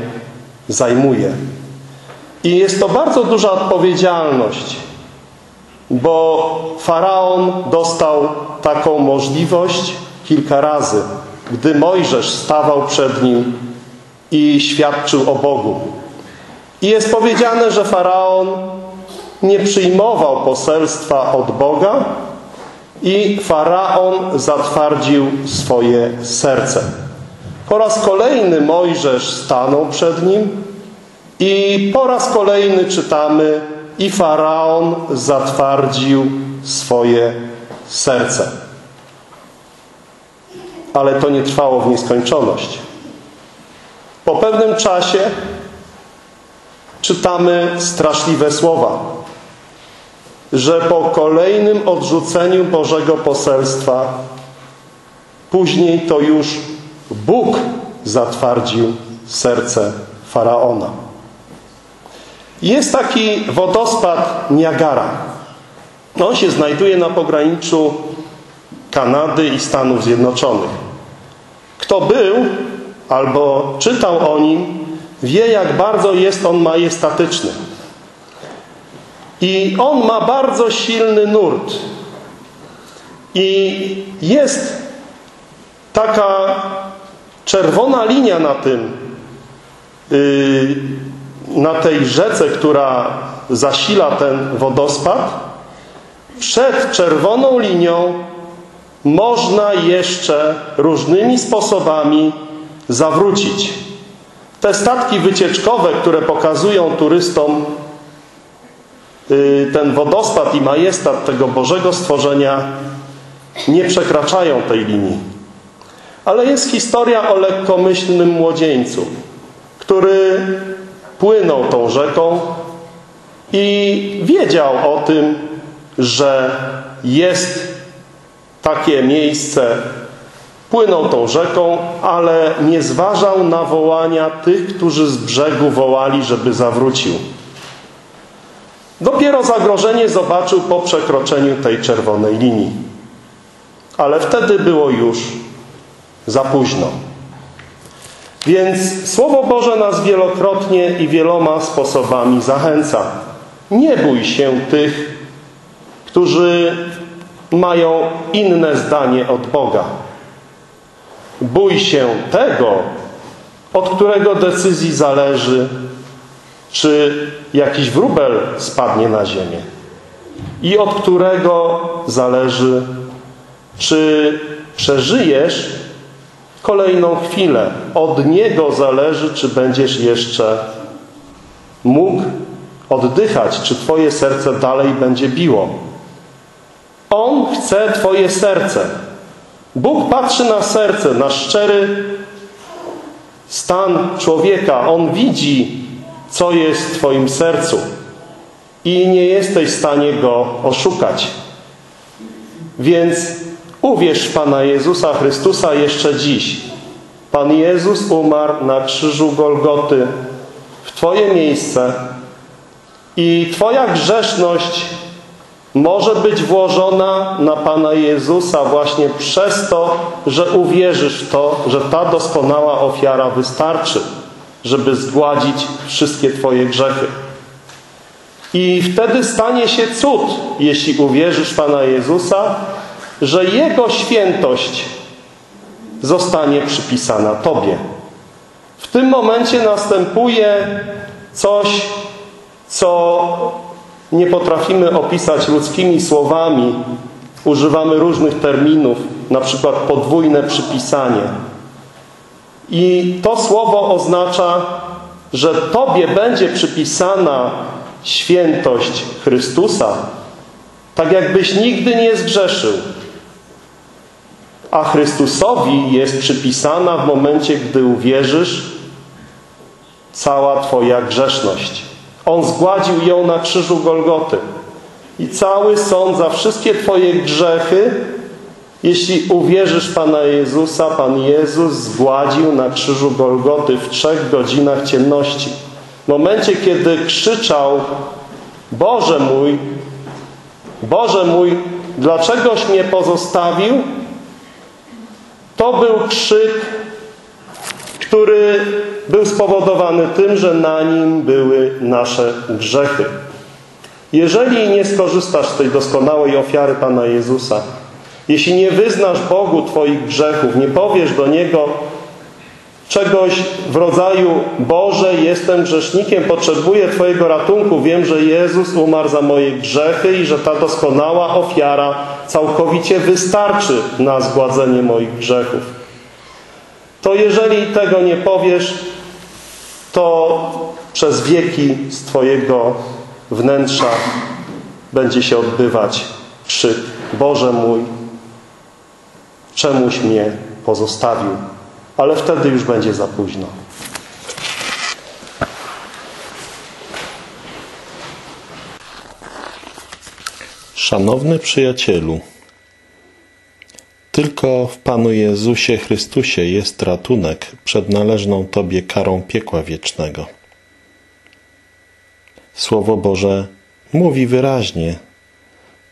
zajmuje. I jest to bardzo duża odpowiedzialność, bo Faraon dostał taką możliwość kilka razy, gdy Mojżesz stawał przed nim i świadczył o Bogu. I jest powiedziane, że Faraon nie przyjmował poselstwa od Boga i Faraon zatwardził swoje serce. Po raz kolejny Mojżesz stanął przed nim i po raz kolejny czytamy i Faraon zatwardził swoje serce. Ale to nie trwało w nieskończoność. Po pewnym czasie czytamy straszliwe słowa, że po kolejnym odrzuceniu Bożego poselstwa później to już Bóg zatwardził serce Faraona. Jest taki wodospad Niagara. On się znajduje na pograniczu Kanady i Stanów Zjednoczonych. Kto był albo czytał o nim, wie jak bardzo jest on majestatyczny. I on ma bardzo silny nurt. I jest taka czerwona linia na tym, yy, na tej rzece, która zasila ten wodospad. Przed czerwoną linią można jeszcze różnymi sposobami zawrócić. Te statki wycieczkowe, które pokazują turystom y, ten wodospad i majestat tego Bożego stworzenia, nie przekraczają tej linii. Ale jest historia o lekkomyślnym młodzieńcu, który płynął tą rzeką i wiedział o tym, że jest takie miejsce. Płynął tą rzeką, ale nie zważał na wołania tych, którzy z brzegu wołali, żeby zawrócił. Dopiero zagrożenie zobaczył po przekroczeniu tej czerwonej linii. Ale wtedy było już za późno. Więc Słowo Boże nas wielokrotnie i wieloma sposobami zachęca. Nie bój się tych, którzy mają inne zdanie od Boga. Bój się tego, od którego decyzji zależy, czy jakiś wróbel spadnie na ziemię i od którego zależy, czy przeżyjesz kolejną chwilę. Od Niego zależy, czy będziesz jeszcze mógł oddychać, czy Twoje serce dalej będzie biło. On chce Twoje serce. Bóg patrzy na serce, na szczery stan człowieka. On widzi, co jest w Twoim sercu i nie jesteś w stanie go oszukać. Więc uwierz Pana Jezusa Chrystusa jeszcze dziś. Pan Jezus umarł na krzyżu Golgoty w Twoje miejsce i Twoja grzeszność może być włożona na Pana Jezusa właśnie przez to, że uwierzysz w to, że ta doskonała ofiara wystarczy, żeby zgładzić wszystkie Twoje grzechy. I wtedy stanie się cud, jeśli uwierzysz Pana Jezusa, że Jego świętość zostanie przypisana Tobie. W tym momencie następuje coś, co nie potrafimy opisać ludzkimi słowami. Używamy różnych terminów, na przykład podwójne przypisanie. I to słowo oznacza, że Tobie będzie przypisana świętość Chrystusa, tak jakbyś nigdy nie zgrzeszył. A Chrystusowi jest przypisana w momencie, gdy uwierzysz, cała Twoja grzeszność. On zgładził ją na krzyżu Golgoty. I cały sąd za wszystkie Twoje grzechy, jeśli uwierzysz Pana Jezusa, Pan Jezus zgładził na krzyżu Golgoty w trzech godzinach ciemności. W momencie, kiedy krzyczał Boże mój, Boże mój, dlaczegoś mnie pozostawił? To był krzyk, który był spowodowany tym, że na nim były nasze grzechy. Jeżeli nie skorzystasz z tej doskonałej ofiary Pana Jezusa, jeśli nie wyznasz Bogu Twoich grzechów, nie powiesz do Niego czegoś w rodzaju Boże, jestem grzesznikiem, potrzebuję Twojego ratunku, wiem, że Jezus umarł za moje grzechy i że ta doskonała ofiara całkowicie wystarczy na zgładzenie moich grzechów. To jeżeli tego nie powiesz, to przez wieki z Twojego wnętrza będzie się odbywać krzyk Boże mój, czemuś mnie pozostawił. Ale wtedy już będzie za późno. Szanowny przyjacielu, tylko w Panu Jezusie Chrystusie jest ratunek przed należną Tobie karą piekła wiecznego. Słowo Boże mówi wyraźnie,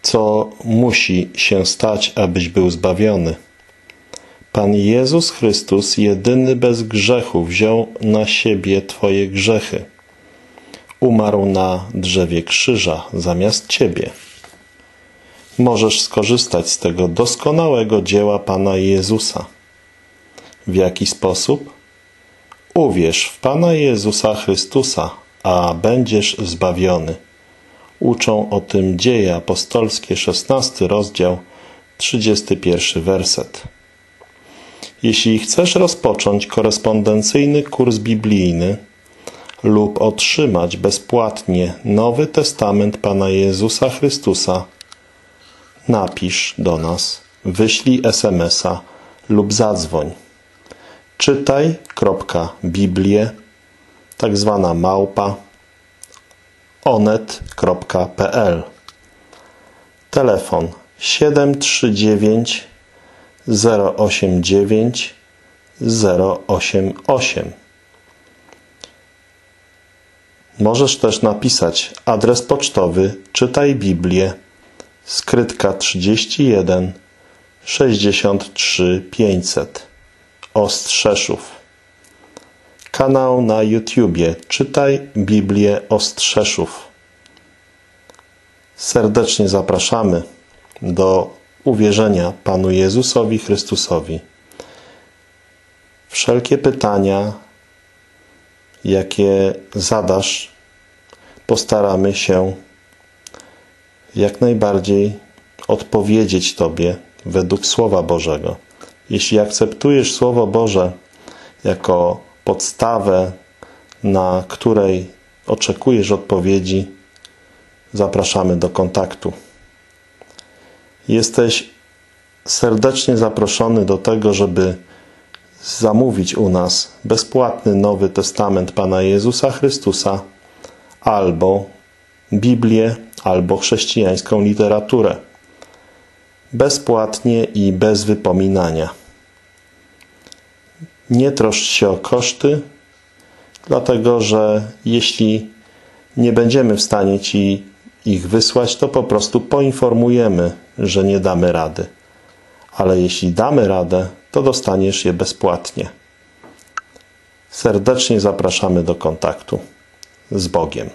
co musi się stać, abyś był zbawiony. Pan Jezus Chrystus, jedyny bez grzechu, wziął na siebie Twoje grzechy. Umarł na drzewie krzyża zamiast Ciebie. Możesz skorzystać z tego doskonałego dzieła Pana Jezusa. W jaki sposób? Uwierz w Pana Jezusa Chrystusa, a będziesz zbawiony. Uczą o tym dzieje apostolskie, 16 rozdział, 31 werset. Jeśli chcesz rozpocząć korespondencyjny kurs biblijny lub otrzymać bezpłatnie Nowy Testament Pana Jezusa Chrystusa, napisz do nas, wyślij SMS-a lub zadzwoń. Czytaj.biblię, tak zwana małpa, onet.pl Telefon 739 089 088 Możesz też napisać adres pocztowy Czytaj Biblię skrytka 31 63 500 Ostrzeszów. Kanał na YouTubie Czytaj Biblię Ostrzeszów. Serdecznie zapraszamy do uwierzenia Panu Jezusowi Chrystusowi. Wszelkie pytania, jakie zadasz, postaramy się jak najbardziej odpowiedzieć Tobie według Słowa Bożego. Jeśli akceptujesz Słowo Boże jako podstawę, na której oczekujesz odpowiedzi, zapraszamy do kontaktu. Jesteś serdecznie zaproszony do tego, żeby zamówić u nas bezpłatny Nowy Testament Pana Jezusa Chrystusa albo Biblię, albo chrześcijańską literaturę. Bezpłatnie i bez wypominania. Nie troszcz się o koszty, dlatego że jeśli nie będziemy w stanie Ci ich wysłać, to po prostu poinformujemy, że nie damy rady. Ale jeśli damy radę, to dostaniesz je bezpłatnie. Serdecznie zapraszamy do kontaktu z Bogiem.